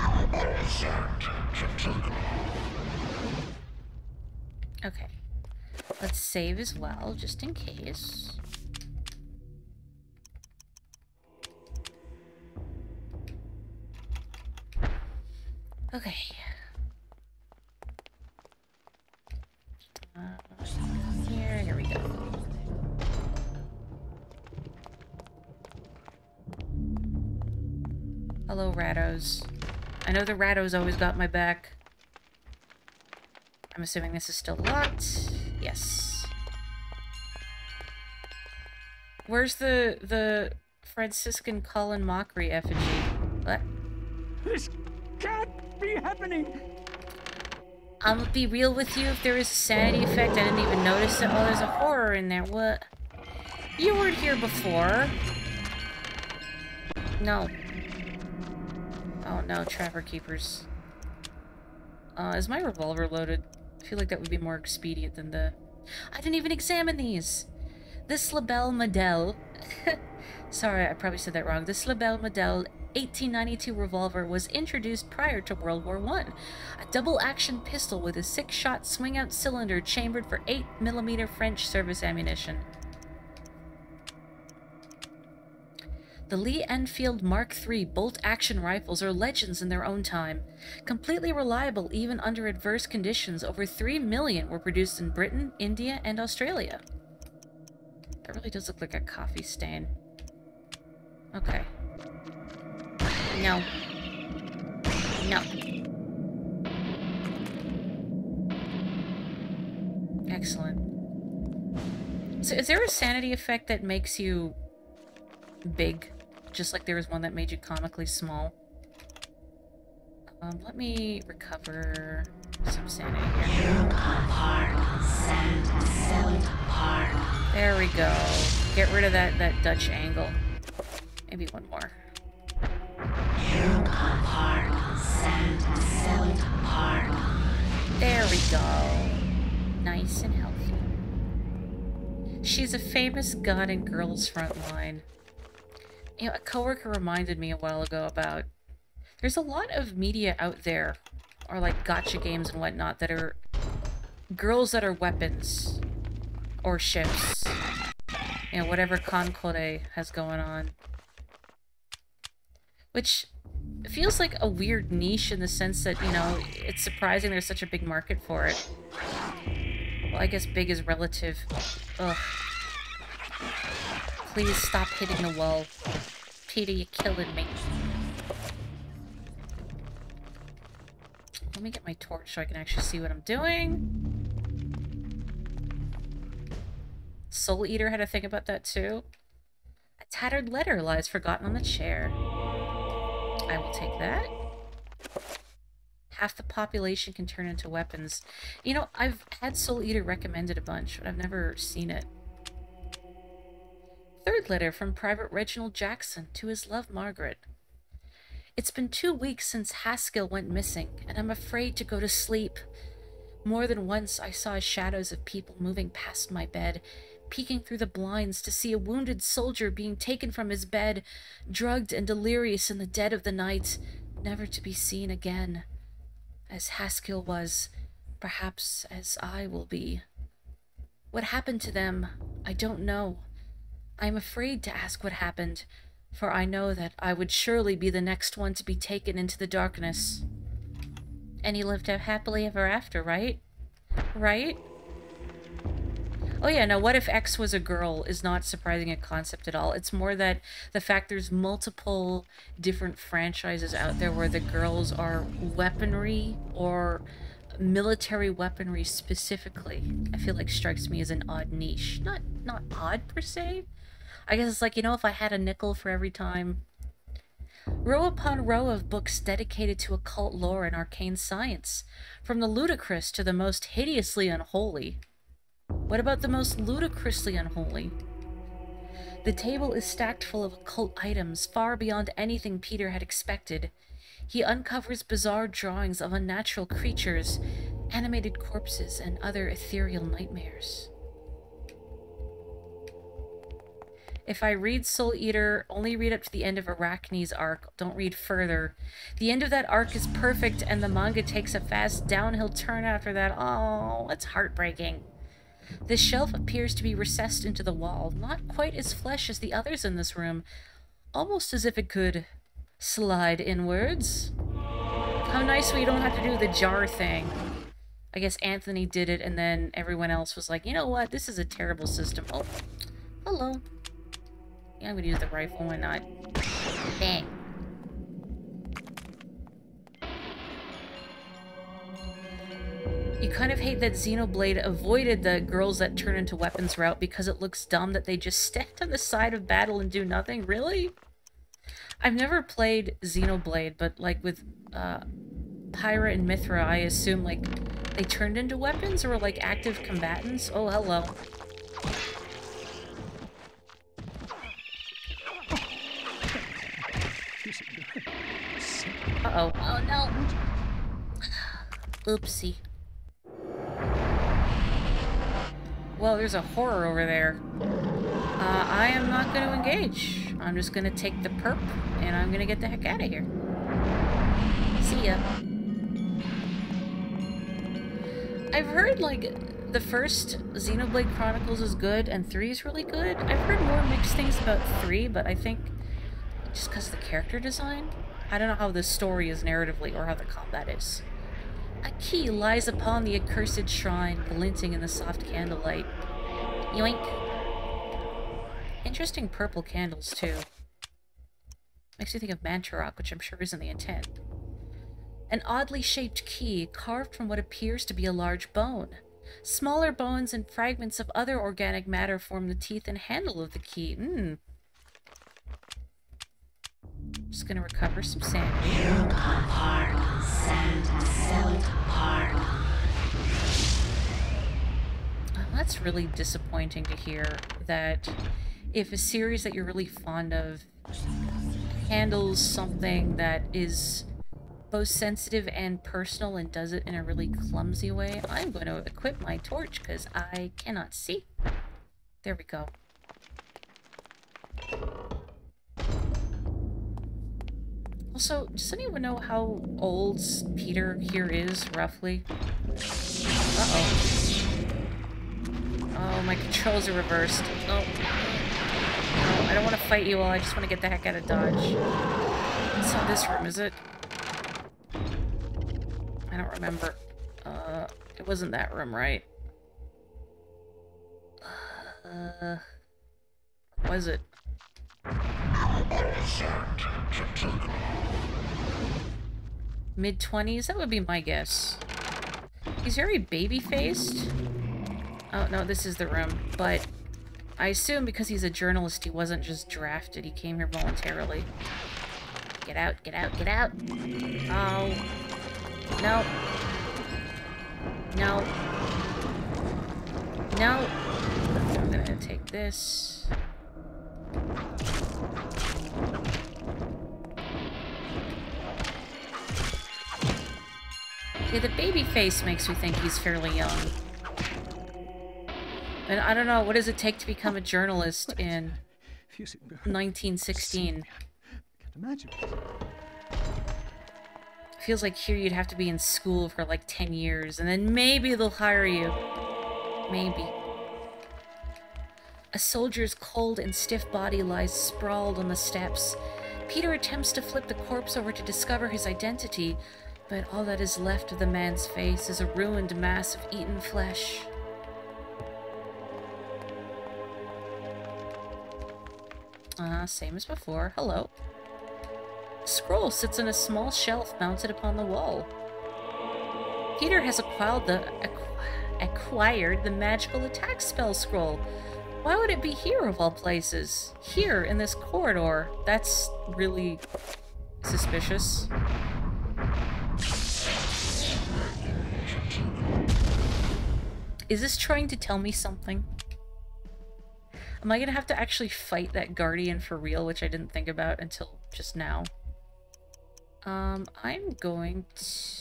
Okay. Let's save as well, just in case. Know the Ratos always got my back. I'm assuming this is still locked. Yes. Where's the the Franciscan Colin Mockery effigy? What? This can't be happening. I'm gonna be real with you. If there is a sanity effect, I didn't even notice it. Oh, there's a horror in there. What? You weren't here before. No. Oh no, Trapper Keepers. Uh, is my revolver loaded? I feel like that would be more expedient than the... I didn't even examine these! This Lebel Model... Sorry, I probably said that wrong. This Lebel Model 1892 revolver was introduced prior to World War I. A double-action pistol with a six-shot swing-out cylinder chambered for 8mm French service ammunition. The Lee Enfield Mark III bolt-action rifles are legends in their own time. Completely reliable even under adverse conditions, over 3 million were produced in Britain, India, and Australia. That really does look like a coffee stain. Okay. No. No. Excellent. So is there a sanity effect that makes you big? Just like there was one that made you comically small? Um, let me recover some sanity here. There we go. Get rid of that, that Dutch angle. Maybe one more. There we go. Nice and healthy. She's a famous god and girls front line. You know, a coworker reminded me a while ago about there's a lot of media out there, or like gacha games and whatnot, that are girls that are weapons or ships. You know, whatever Concord has going on. Which feels like a weird niche in the sense that, you know, it's surprising there's such a big market for it. Well, I guess big is relative. Ugh. Please stop hitting the wall. Peter, you're killing me. Let me get my torch so I can actually see what I'm doing. Soul Eater had a thing about that too. A tattered letter lies forgotten on the chair. I will take that. Half the population can turn into weapons. You know, I've had Soul Eater recommended a bunch, but I've never seen it. Third letter from Private Reginald Jackson to his love Margaret. It's been two weeks since Haskell went missing, and I'm afraid to go to sleep. More than once I saw shadows of people moving past my bed, peeking through the blinds to see a wounded soldier being taken from his bed, drugged and delirious in the dead of the night, never to be seen again. As Haskell was, perhaps as I will be. What happened to them, I don't know. I am afraid to ask what happened, for I know that I would surely be the next one to be taken into the darkness. And he lived happily ever after, right? Right? Oh yeah, now what if X was a girl is not surprising a concept at all. It's more that the fact there's multiple different franchises out there where the girls are weaponry or military weaponry specifically. I feel like strikes me as an odd niche. Not not odd per se. I guess it's like, you know, if I had a nickel for every time row upon row of books dedicated to occult lore and arcane science, from the ludicrous to the most hideously unholy. What about the most ludicrously unholy? The table is stacked full of occult items far beyond anything Peter had expected. He uncovers bizarre drawings of unnatural creatures, animated corpses, and other ethereal nightmares. If I read Soul Eater, only read up to the end of Arachne's arc. Don't read further. The end of that arc is perfect, and the manga takes a fast downhill turn after that. Oh, it's heartbreaking. This shelf appears to be recessed into the wall, not quite as flesh as the others in this room, almost as if it could slide inwards. How nice we don't have to do the jar thing. I guess Anthony did it, and then everyone else was like, you know what, this is a terrible system. Oh, hello. Yeah, I'm gonna use the rifle, why not? Bang. You kind of hate that Xenoblade avoided the girls that turn into weapons route because it looks dumb that they just stand on the side of battle and do nothing? Really? I've never played Xenoblade, but like with uh, Pyra and Mythra, I assume, like, they turned into weapons or like active combatants? Oh, hello. Uh-oh. Oh, no. Oopsie. Well, there's a horror over there. Uh, I am not going to engage. I'm just going to take the perp, and I'm going to get the heck out of here. See ya. I've heard, like, the first Xenoblade Chronicles is good, and 3 is really good. I've heard more mixed things about 3, but I think just because of the character design? I don't know how this story is narratively, or how the combat is. A key lies upon the accursed shrine, glinting in the soft candlelight. Yoink. Interesting purple candles, too. Makes you think of Mantorok, which I'm sure isn't the intent. An oddly shaped key carved from what appears to be a large bone. Smaller bones and fragments of other organic matter form the teeth and handle of the key. Hmm. Just gonna recover some sanity. Oh, uh, that's really disappointing to hear that if a series that you're really fond of handles something that is both sensitive and personal and does it in a really clumsy way, I'm going to equip my torch because I cannot see. There we go. Also, does anyone know how old Peter here is, roughly? Uh-oh. Oh, my controls are reversed. Oh. I don't want to fight you all, I just want to get the heck out of Dodge. It's not this room, is it? I don't remember. Uh, it wasn't that room, right? Uh, was it? Mid-twenties? That would be my guess. He's very baby-faced. Oh, no, this is the room. But I assume because he's a journalist, he wasn't just drafted. He came here voluntarily. Get out, get out, get out! Oh. No. No. No. I'm gonna take this. Yeah, the baby face makes me think he's fairly young. And I don't know, what does it take to become a journalist in 1916? Imagine. Feels like here you'd have to be in school for like 10 years, and then maybe they'll hire you. Maybe. A soldier's cold and stiff body lies sprawled on the steps. Peter attempts to flip the corpse over to discover his identity, but all that is left of the man's face is a ruined mass of eaten flesh. Ah, uh, same as before. Hello. Scroll sits on a small shelf mounted upon the wall. Peter has acquired the, acqu acquired the magical attack spell scroll. Why would it be here of all places? Here, in this corridor. That's really suspicious. Is this trying to tell me something? Am I gonna have to actually fight that guardian for real, which I didn't think about until just now? Um, I'm going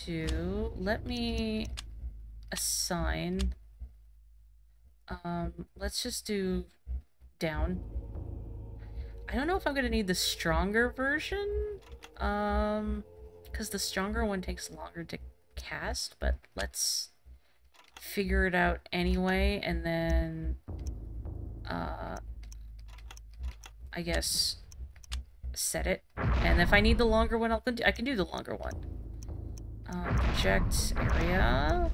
to... Let me assign... Um, let's just do down. I don't know if I'm gonna need the stronger version, um, because the stronger one takes longer to cast, but let's figure it out anyway, and then uh, I guess, set it. And if I need the longer one, I'll I can do the longer one. Um, project area.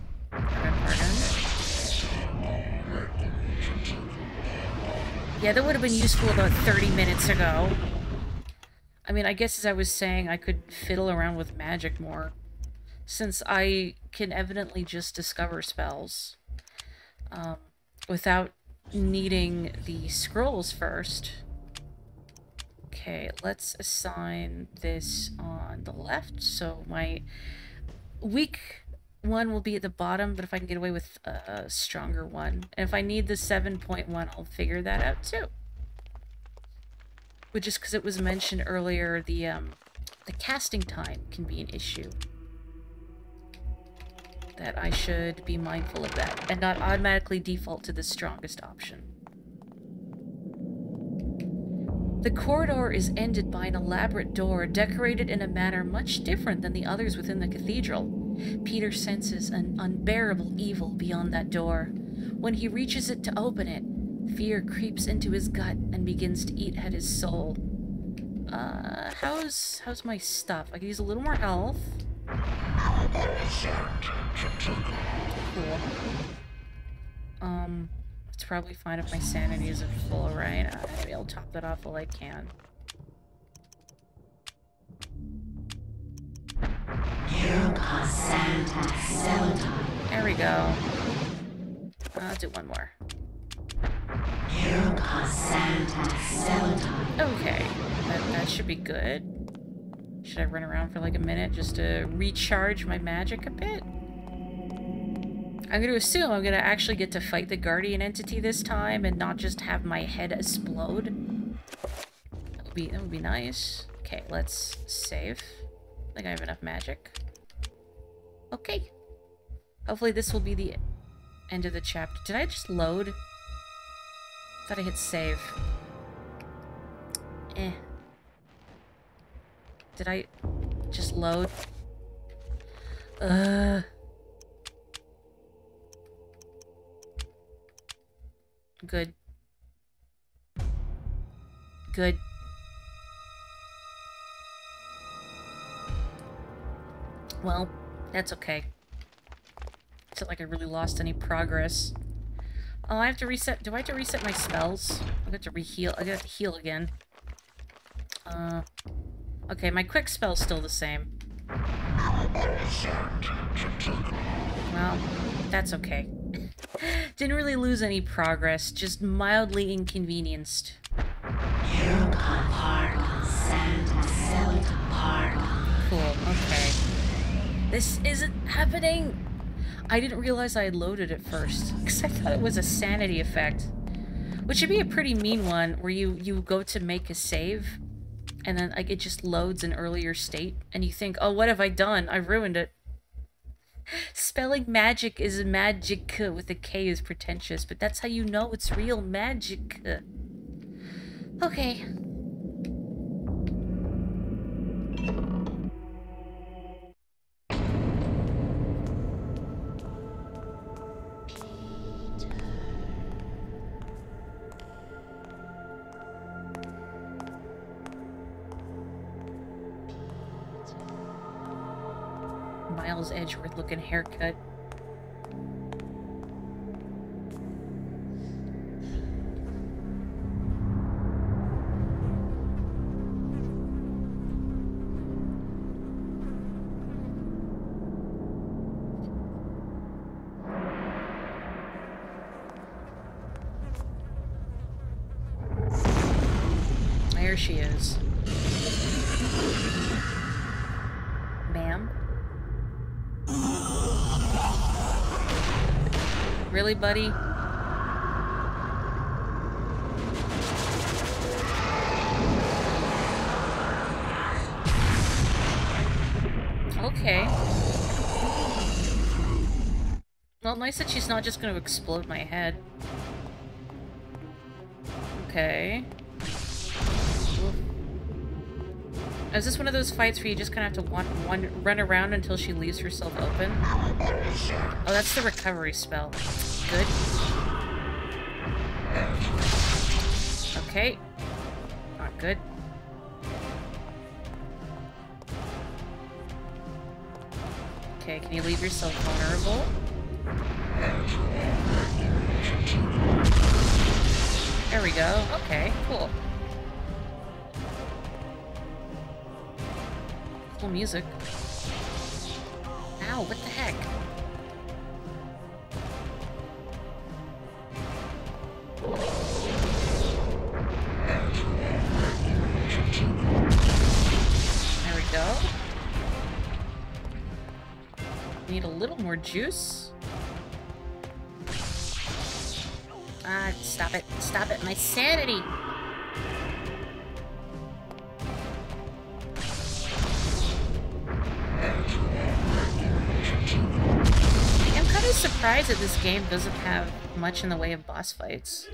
Yeah, that would have been useful about 30 minutes ago. I mean, I guess as I was saying, I could fiddle around with magic more. Since I can evidently just discover spells. Um, without needing the scrolls first. Okay, let's assign this on the left. So my weak one will be at the bottom, but if I can get away with a stronger one. And if I need the 7.1, I'll figure that out too. But just because it was mentioned earlier, the, um, the casting time can be an issue. That I should be mindful of that, and not automatically default to the strongest option. The corridor is ended by an elaborate door decorated in a manner much different than the others within the cathedral. Peter senses an unbearable evil beyond that door. When he reaches it to open it, fear creeps into his gut and begins to eat at his soul. Uh, how's how's my stuff? I could use a little more health. Cool. Um, it's probably fine if my sanity isn't full, right? Uh, maybe I'll top that off while I can. There we go. I'll do one more. Okay, that, that should be good. Should I run around for like a minute just to recharge my magic a bit? I'm going to assume I'm going to actually get to fight the Guardian entity this time and not just have my head explode. That would be, that would be nice. Okay, let's save. I think I have enough magic. Okay. Hopefully this will be the end of the chapter. Did I just load? Thought I hit save. Eh. Did I just load? Uh. Good. Good. Well, that's okay. It's not like I really lost any progress. Oh, I have to reset. Do I have to reset my spells? I have to reheal. I got to heal again. Uh, okay, my quick spell's still the same. Well, that's okay. Didn't really lose any progress, just mildly inconvenienced. Cool, okay. This isn't happening! I didn't realize I had loaded it first, because I thought it was a sanity effect. Which would be a pretty mean one, where you, you go to make a save, and then like it just loads an earlier state, and you think, oh, what have I done? I ruined it. Spelling magic is magic with a K is pretentious, but that's how you know it's real magic. Okay. Looking haircut. Buddy? Okay. Well, nice that she's not just gonna explode my head. Okay. Is this one of those fights where you just kind of have to one, one, run around until she leaves herself open? Oh, that's the recovery spell. Good. Okay. Not good. Okay, can you leave yourself vulnerable? There we go. Okay, cool. Cool music. Ow, what the heck? Little more juice. Ah, stop it. Stop it. My sanity. I'm kind of surprised that this game doesn't have much in the way of boss fights.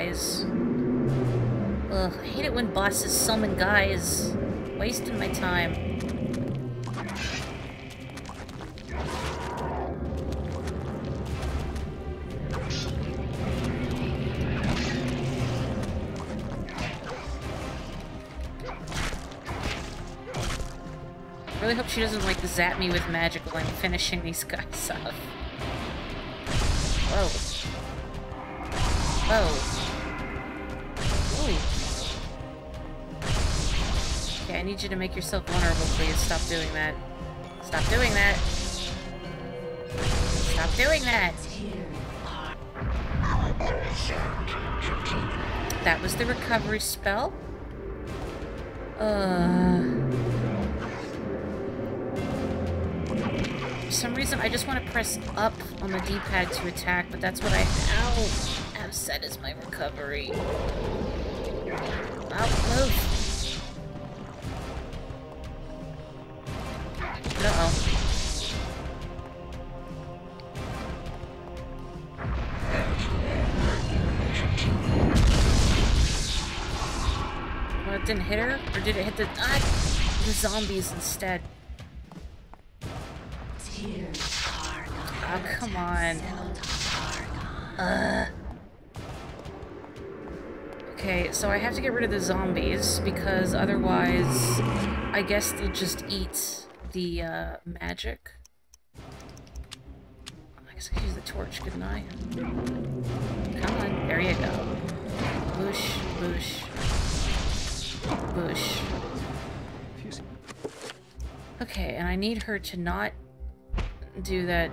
Guys. Ugh, I hate it when bosses summon guys. Wasting my time. really hope she doesn't, like, zap me with magic while I'm finishing these guys off. Whoa. Whoa. Need you to make yourself vulnerable, please. Stop doing that. Stop doing that. Stop doing that. That was the recovery spell. Uh... For some reason, I just want to press up on the D-pad to attack, but that's what I now have set as my recovery. Out, move! Zombies instead? Oh, come on. Uh. Okay, so I have to get rid of the zombies, because otherwise, I guess they'll just eat the, uh, magic. I guess I can use the torch, couldn't I? Come on, there you go. Boosh, boosh. Boosh. Okay, and I need her to not do that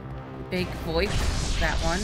big voice, that one.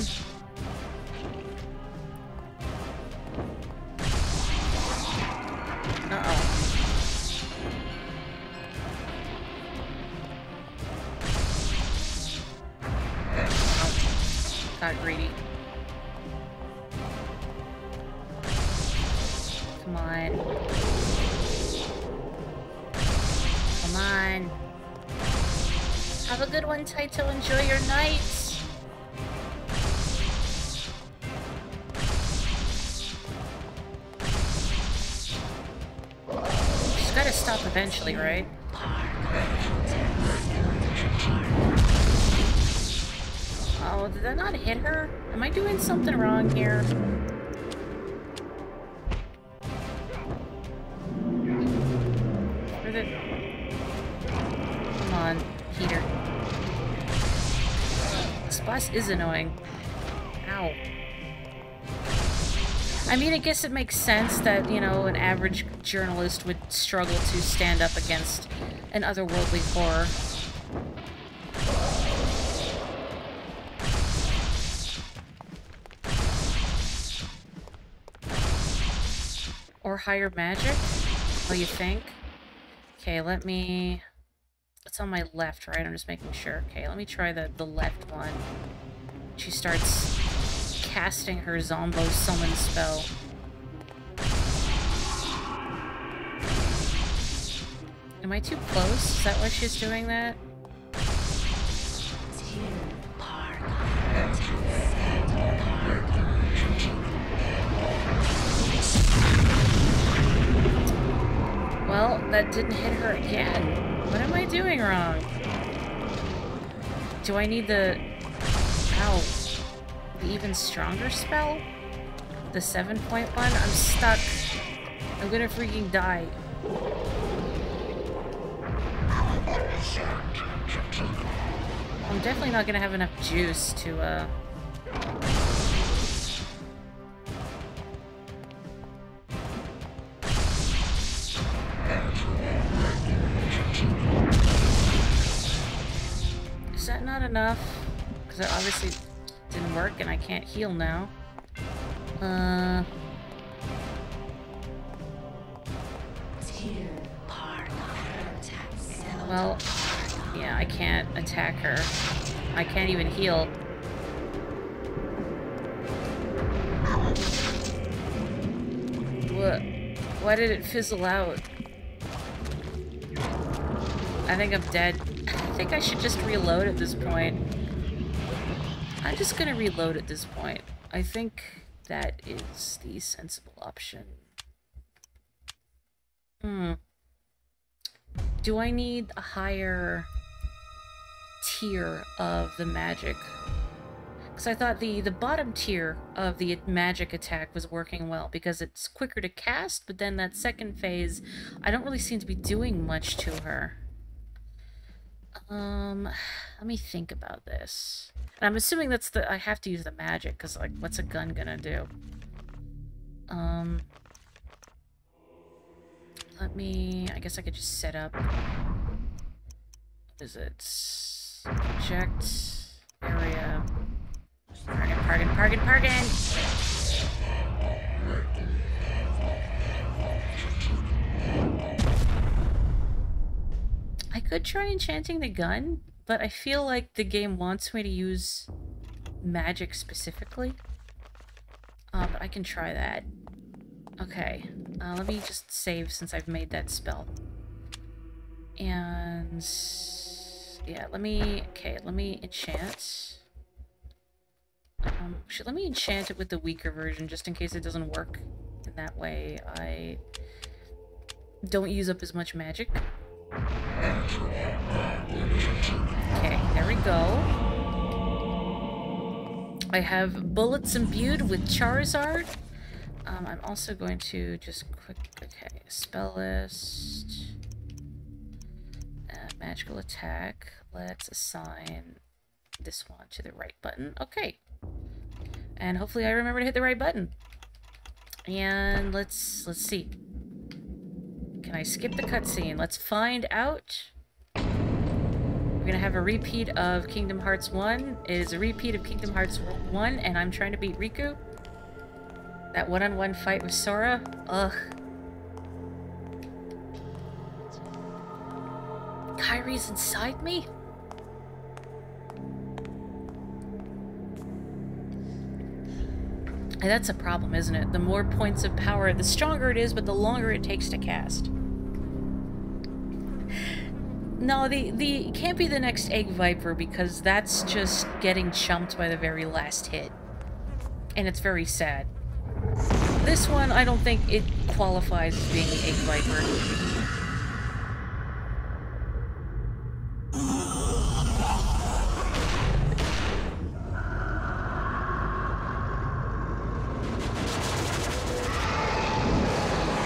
Eventually, right? Oh, did that not hit her? Am I doing something wrong here? is annoying. Ow. I mean, I guess it makes sense that, you know, an average journalist would struggle to stand up against an otherworldly horror. Or higher magic? Oh, you think? Okay, let me... It's on my left, right? I'm just making sure. Okay, let me try the, the left one. She starts casting her Zombo summon spell. Am I too close? Is that why she's doing that? Well, that didn't hit her again. What am I doing wrong? Do I need the... Ow. The even stronger spell? The 7.1? I'm stuck. I'm gonna freaking die. I'm definitely not gonna have enough juice to, uh... Is that not enough? Because it obviously didn't work and I can't heal now. Uh... Well, yeah, I can't attack her. I can't even heal. What? Why did it fizzle out? I think I'm dead. I think I should just reload at this point. I'm just gonna reload at this point. I think that is the sensible option. Hmm. Do I need a higher tier of the magic? Because I thought the, the bottom tier of the magic attack was working well because it's quicker to cast, but then that second phase, I don't really seem to be doing much to her. Um, let me think about this. And I'm assuming that's the, I have to use the magic, because, like, what's a gun gonna do? Um, let me, I guess I could just set up, is it? Project, area, Pargon, Pargon, Pargon, Pargon! I could try enchanting the gun, but I feel like the game wants me to use magic specifically. Uh, but I can try that. Okay, uh, let me just save since I've made that spell. And... Yeah, let me... Okay, let me enchant. Um, let me enchant it with the weaker version just in case it doesn't work. And that way I don't use up as much magic. Okay, there we go. I have bullets imbued with Charizard. Um, I'm also going to just quick, okay, spell list, uh, magical attack. Let's assign this one to the right button. Okay. And hopefully I remember to hit the right button. And let's, let's see. Can I skip the cutscene? Let's find out. We're gonna have a repeat of Kingdom Hearts 1. It is a repeat of Kingdom Hearts 1, and I'm trying to beat Riku. That one-on-one -on -one fight with Sora. Ugh. Kairi's inside me? And that's a problem, isn't it? The more points of power, the stronger it is, but the longer it takes to cast. No, the, the can't be the next Egg Viper because that's just getting chumped by the very last hit. And it's very sad. This one, I don't think it qualifies as being the Egg Viper.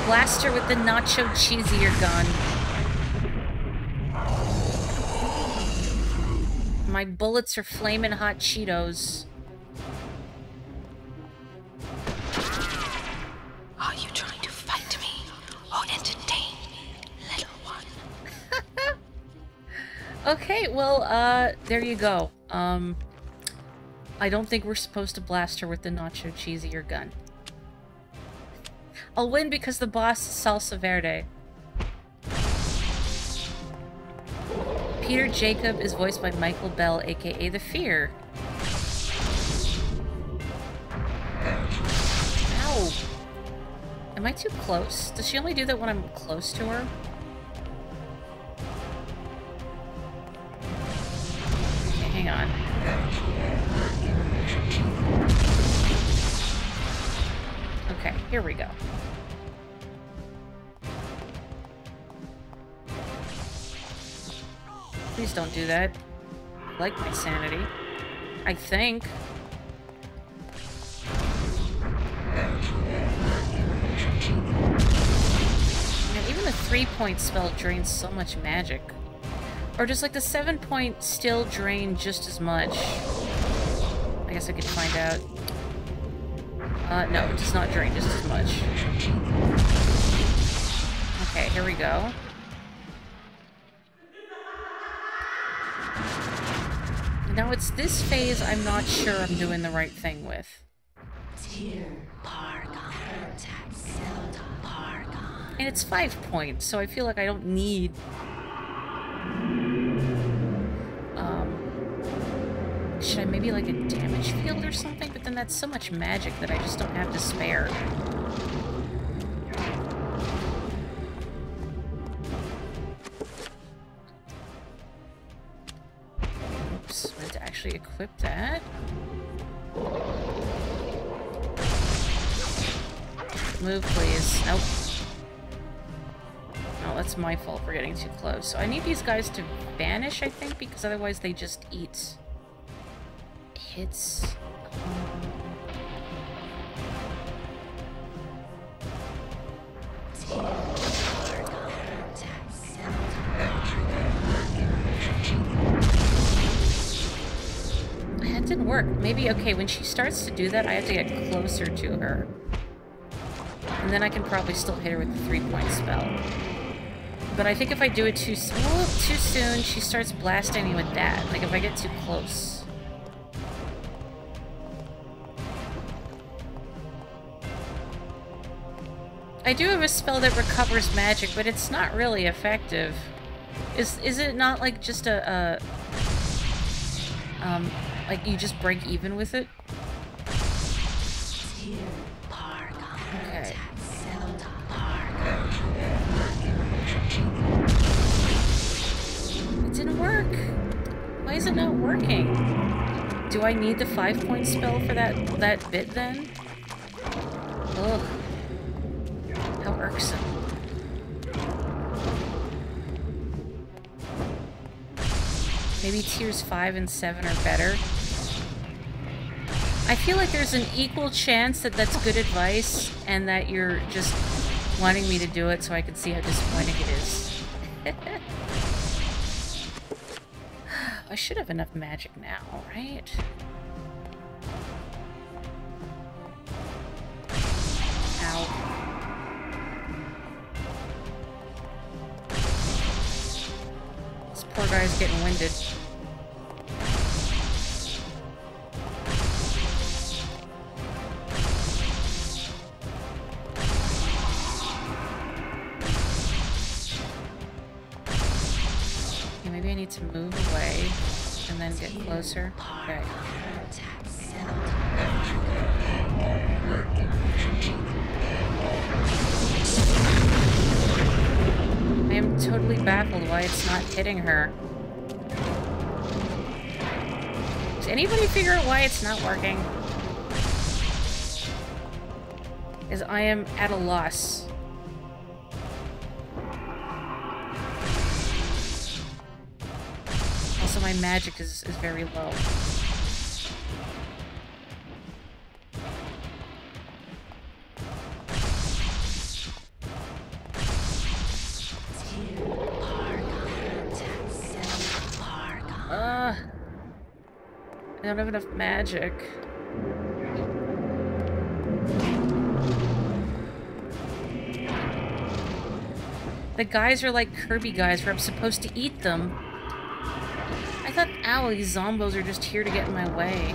Blaster with the nacho cheesier gun. My bullets are flaming hot Cheetos. Are you trying to fight me or entertain me, little one? okay, well, uh, there you go. Um, I don't think we're supposed to blast her with the nacho cheesier gun. I'll win because the boss is Salsa Verde. Peter Jacob is voiced by Michael Bell, aka The Fear. Ow! Am I too close? Does she only do that when I'm close to her? Okay, hang on. Okay, here we go. Please don't do that. I like my sanity. I think. Man, even the three-point spell drains so much magic. Or just like the seven-point still drain just as much. I guess I could find out. Uh, no, it does not drain just as much. Okay, here we go. Now it's this phase I'm not sure I'm doing the right thing with. And it's five points, so I feel like I don't need... Um, should I maybe like a damage field or something? But then that's so much magic that I just don't have to spare. Actually equip that. Move, please. Nope. Oh, that's my fault for getting too close. So I need these guys to vanish, I think, because otherwise they just eat hits. That didn't work. Maybe, okay, when she starts to do that, I have to get closer to her. And then I can probably still hit her with the three-point spell. But I think if I do it too, too soon, she starts blasting me with that. Like, if I get too close. I do have a spell that recovers magic, but it's not really effective. Is is it not like just a, a um like you just break even with it? Okay. It didn't work. Why is it not working? Do I need the five point spell for that that bit then? Ugh. How irksome. Maybe tiers 5 and 7 are better. I feel like there's an equal chance that that's good advice and that you're just wanting me to do it so I can see how disappointing it is. I should have enough magic now, right? Ow. This poor guy's getting winded. It's not working? Is I am at a loss. Also, my magic is, is very low. Don't have enough magic. The guys are like Kirby guys where I'm supposed to eat them. I thought, ow, these zombos are just here to get in my way.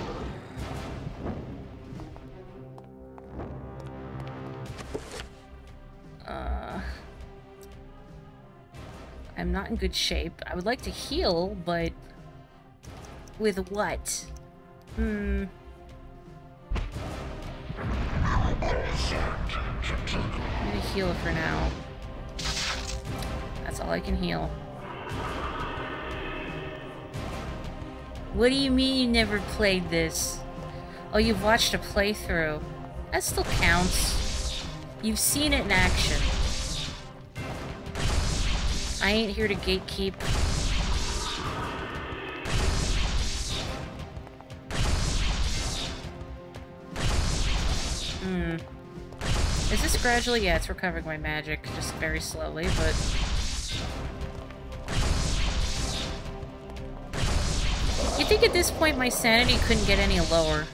Uh, I'm not in good shape. I would like to heal, but with what? Hmm. I'm gonna heal for now. That's all I can heal. What do you mean you never played this? Oh, you've watched a playthrough. That still counts. You've seen it in action. I ain't here to gatekeep. Hmm. Is this gradually? Yeah, it's recovering my magic, just very slowly, but... You think at this point my sanity couldn't get any lower?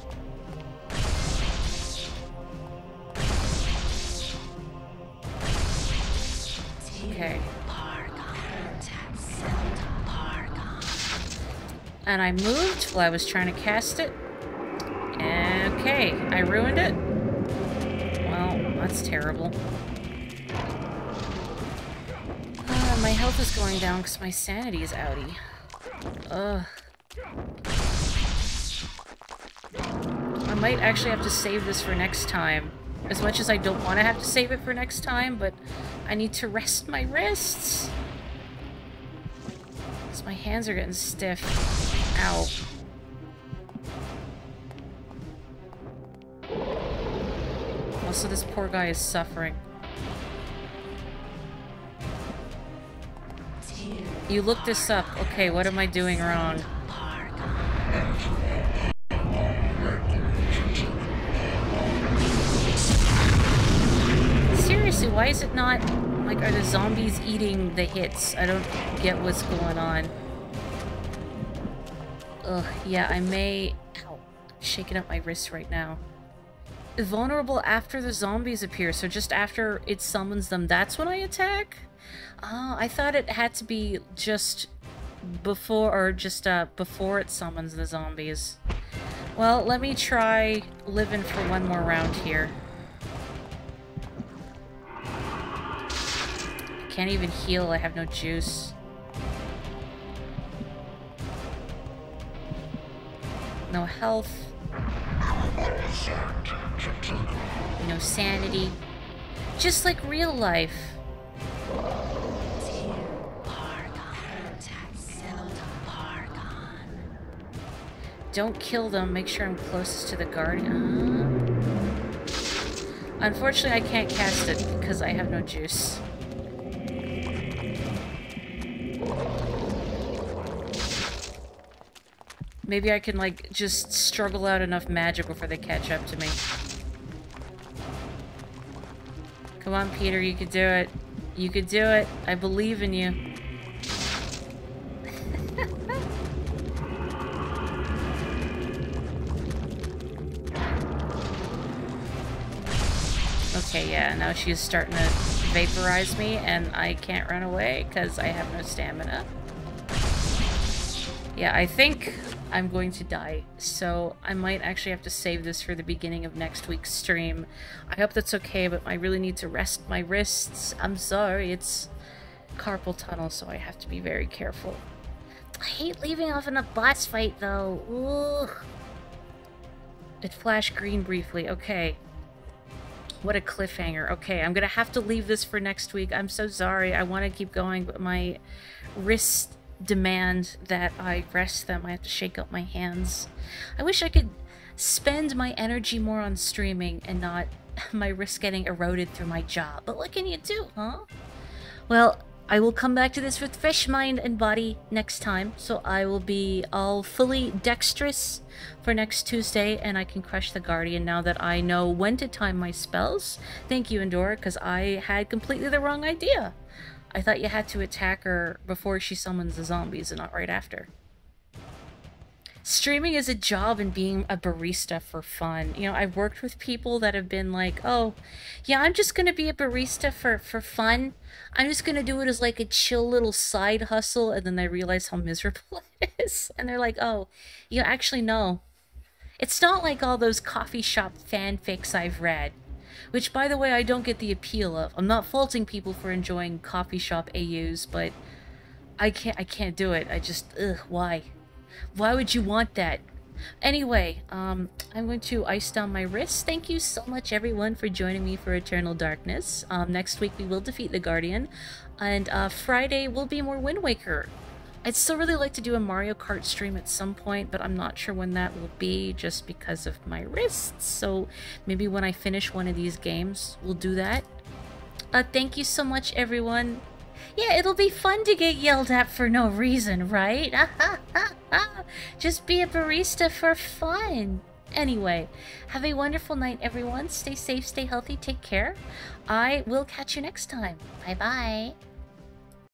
Okay. And I moved while I was trying to cast it. Okay, I ruined it. That's terrible. Uh, my health is going down because my sanity is outie. Ugh. I might actually have to save this for next time. As much as I don't want to have to save it for next time, but I need to rest my wrists. Because my hands are getting stiff. Ow. Oh, also, this poor guy is suffering. You looked this up. Okay, what am I doing wrong? Seriously, why is it not... Like, are the zombies eating the hits? I don't get what's going on. Ugh, yeah, I may... Ow. Shaking up my wrist right now. Vulnerable after the zombies appear, so just after it summons them, that's when I attack? Oh, I thought it had to be just before, or just uh, before it summons the zombies. Well, let me try living for one more round here. can't even heal, I have no juice. No health. No sanity. Just like real life. Don't kill them. Make sure I'm closest to the guardian. Uh-huh. Unfortunately, I can't cast it because I have no juice. Maybe I can, like, just struggle out enough magic before they catch up to me. Come on, Peter, you could do it. You could do it. I believe in you. okay, yeah, now she's starting to vaporize me, and I can't run away because I have no stamina. Yeah, I think I'm going to die, so I might actually have to save this for the beginning of next week's stream. I hope that's okay, but I really need to rest my wrists. I'm sorry, it's carpal tunnel, so I have to be very careful. I hate leaving off in a boss fight, though. Ugh. It flashed green briefly. Okay. What a cliffhanger. Okay, I'm gonna have to leave this for next week. I'm so sorry. I want to keep going, but my wrist demand that I rest them. I have to shake up my hands. I wish I could spend my energy more on streaming and not my wrist getting eroded through my job. But what can you do, huh? Well, I will come back to this with fresh mind and body next time, so I will be all fully dexterous for next Tuesday, and I can crush the Guardian now that I know when to time my spells. Thank you, Endora, because I had completely the wrong idea. I thought you had to attack her before she summons the zombies and not right after. Streaming is a job and being a barista for fun. You know, I've worked with people that have been like, oh, yeah, I'm just going to be a barista for, for fun. I'm just going to do it as like a chill little side hustle. And then they realize how miserable it is. And they're like, oh, you actually know. It's not like all those coffee shop fanfics I've read which, by the way, I don't get the appeal of. I'm not faulting people for enjoying coffee shop AUs, but I can't, I can't do it. I just, ugh, why? Why would you want that? Anyway, um, I'm going to ice down my wrists. Thank you so much, everyone, for joining me for Eternal Darkness. Um, next week, we will defeat the Guardian. And uh, Friday will be more Wind Waker. I'd still really like to do a Mario Kart stream at some point, but I'm not sure when that will be just because of my wrists. So maybe when I finish one of these games, we'll do that. Uh, thank you so much, everyone. Yeah, it'll be fun to get yelled at for no reason, right? just be a barista for fun. Anyway, have a wonderful night, everyone. Stay safe, stay healthy, take care. I will catch you next time. Bye-bye.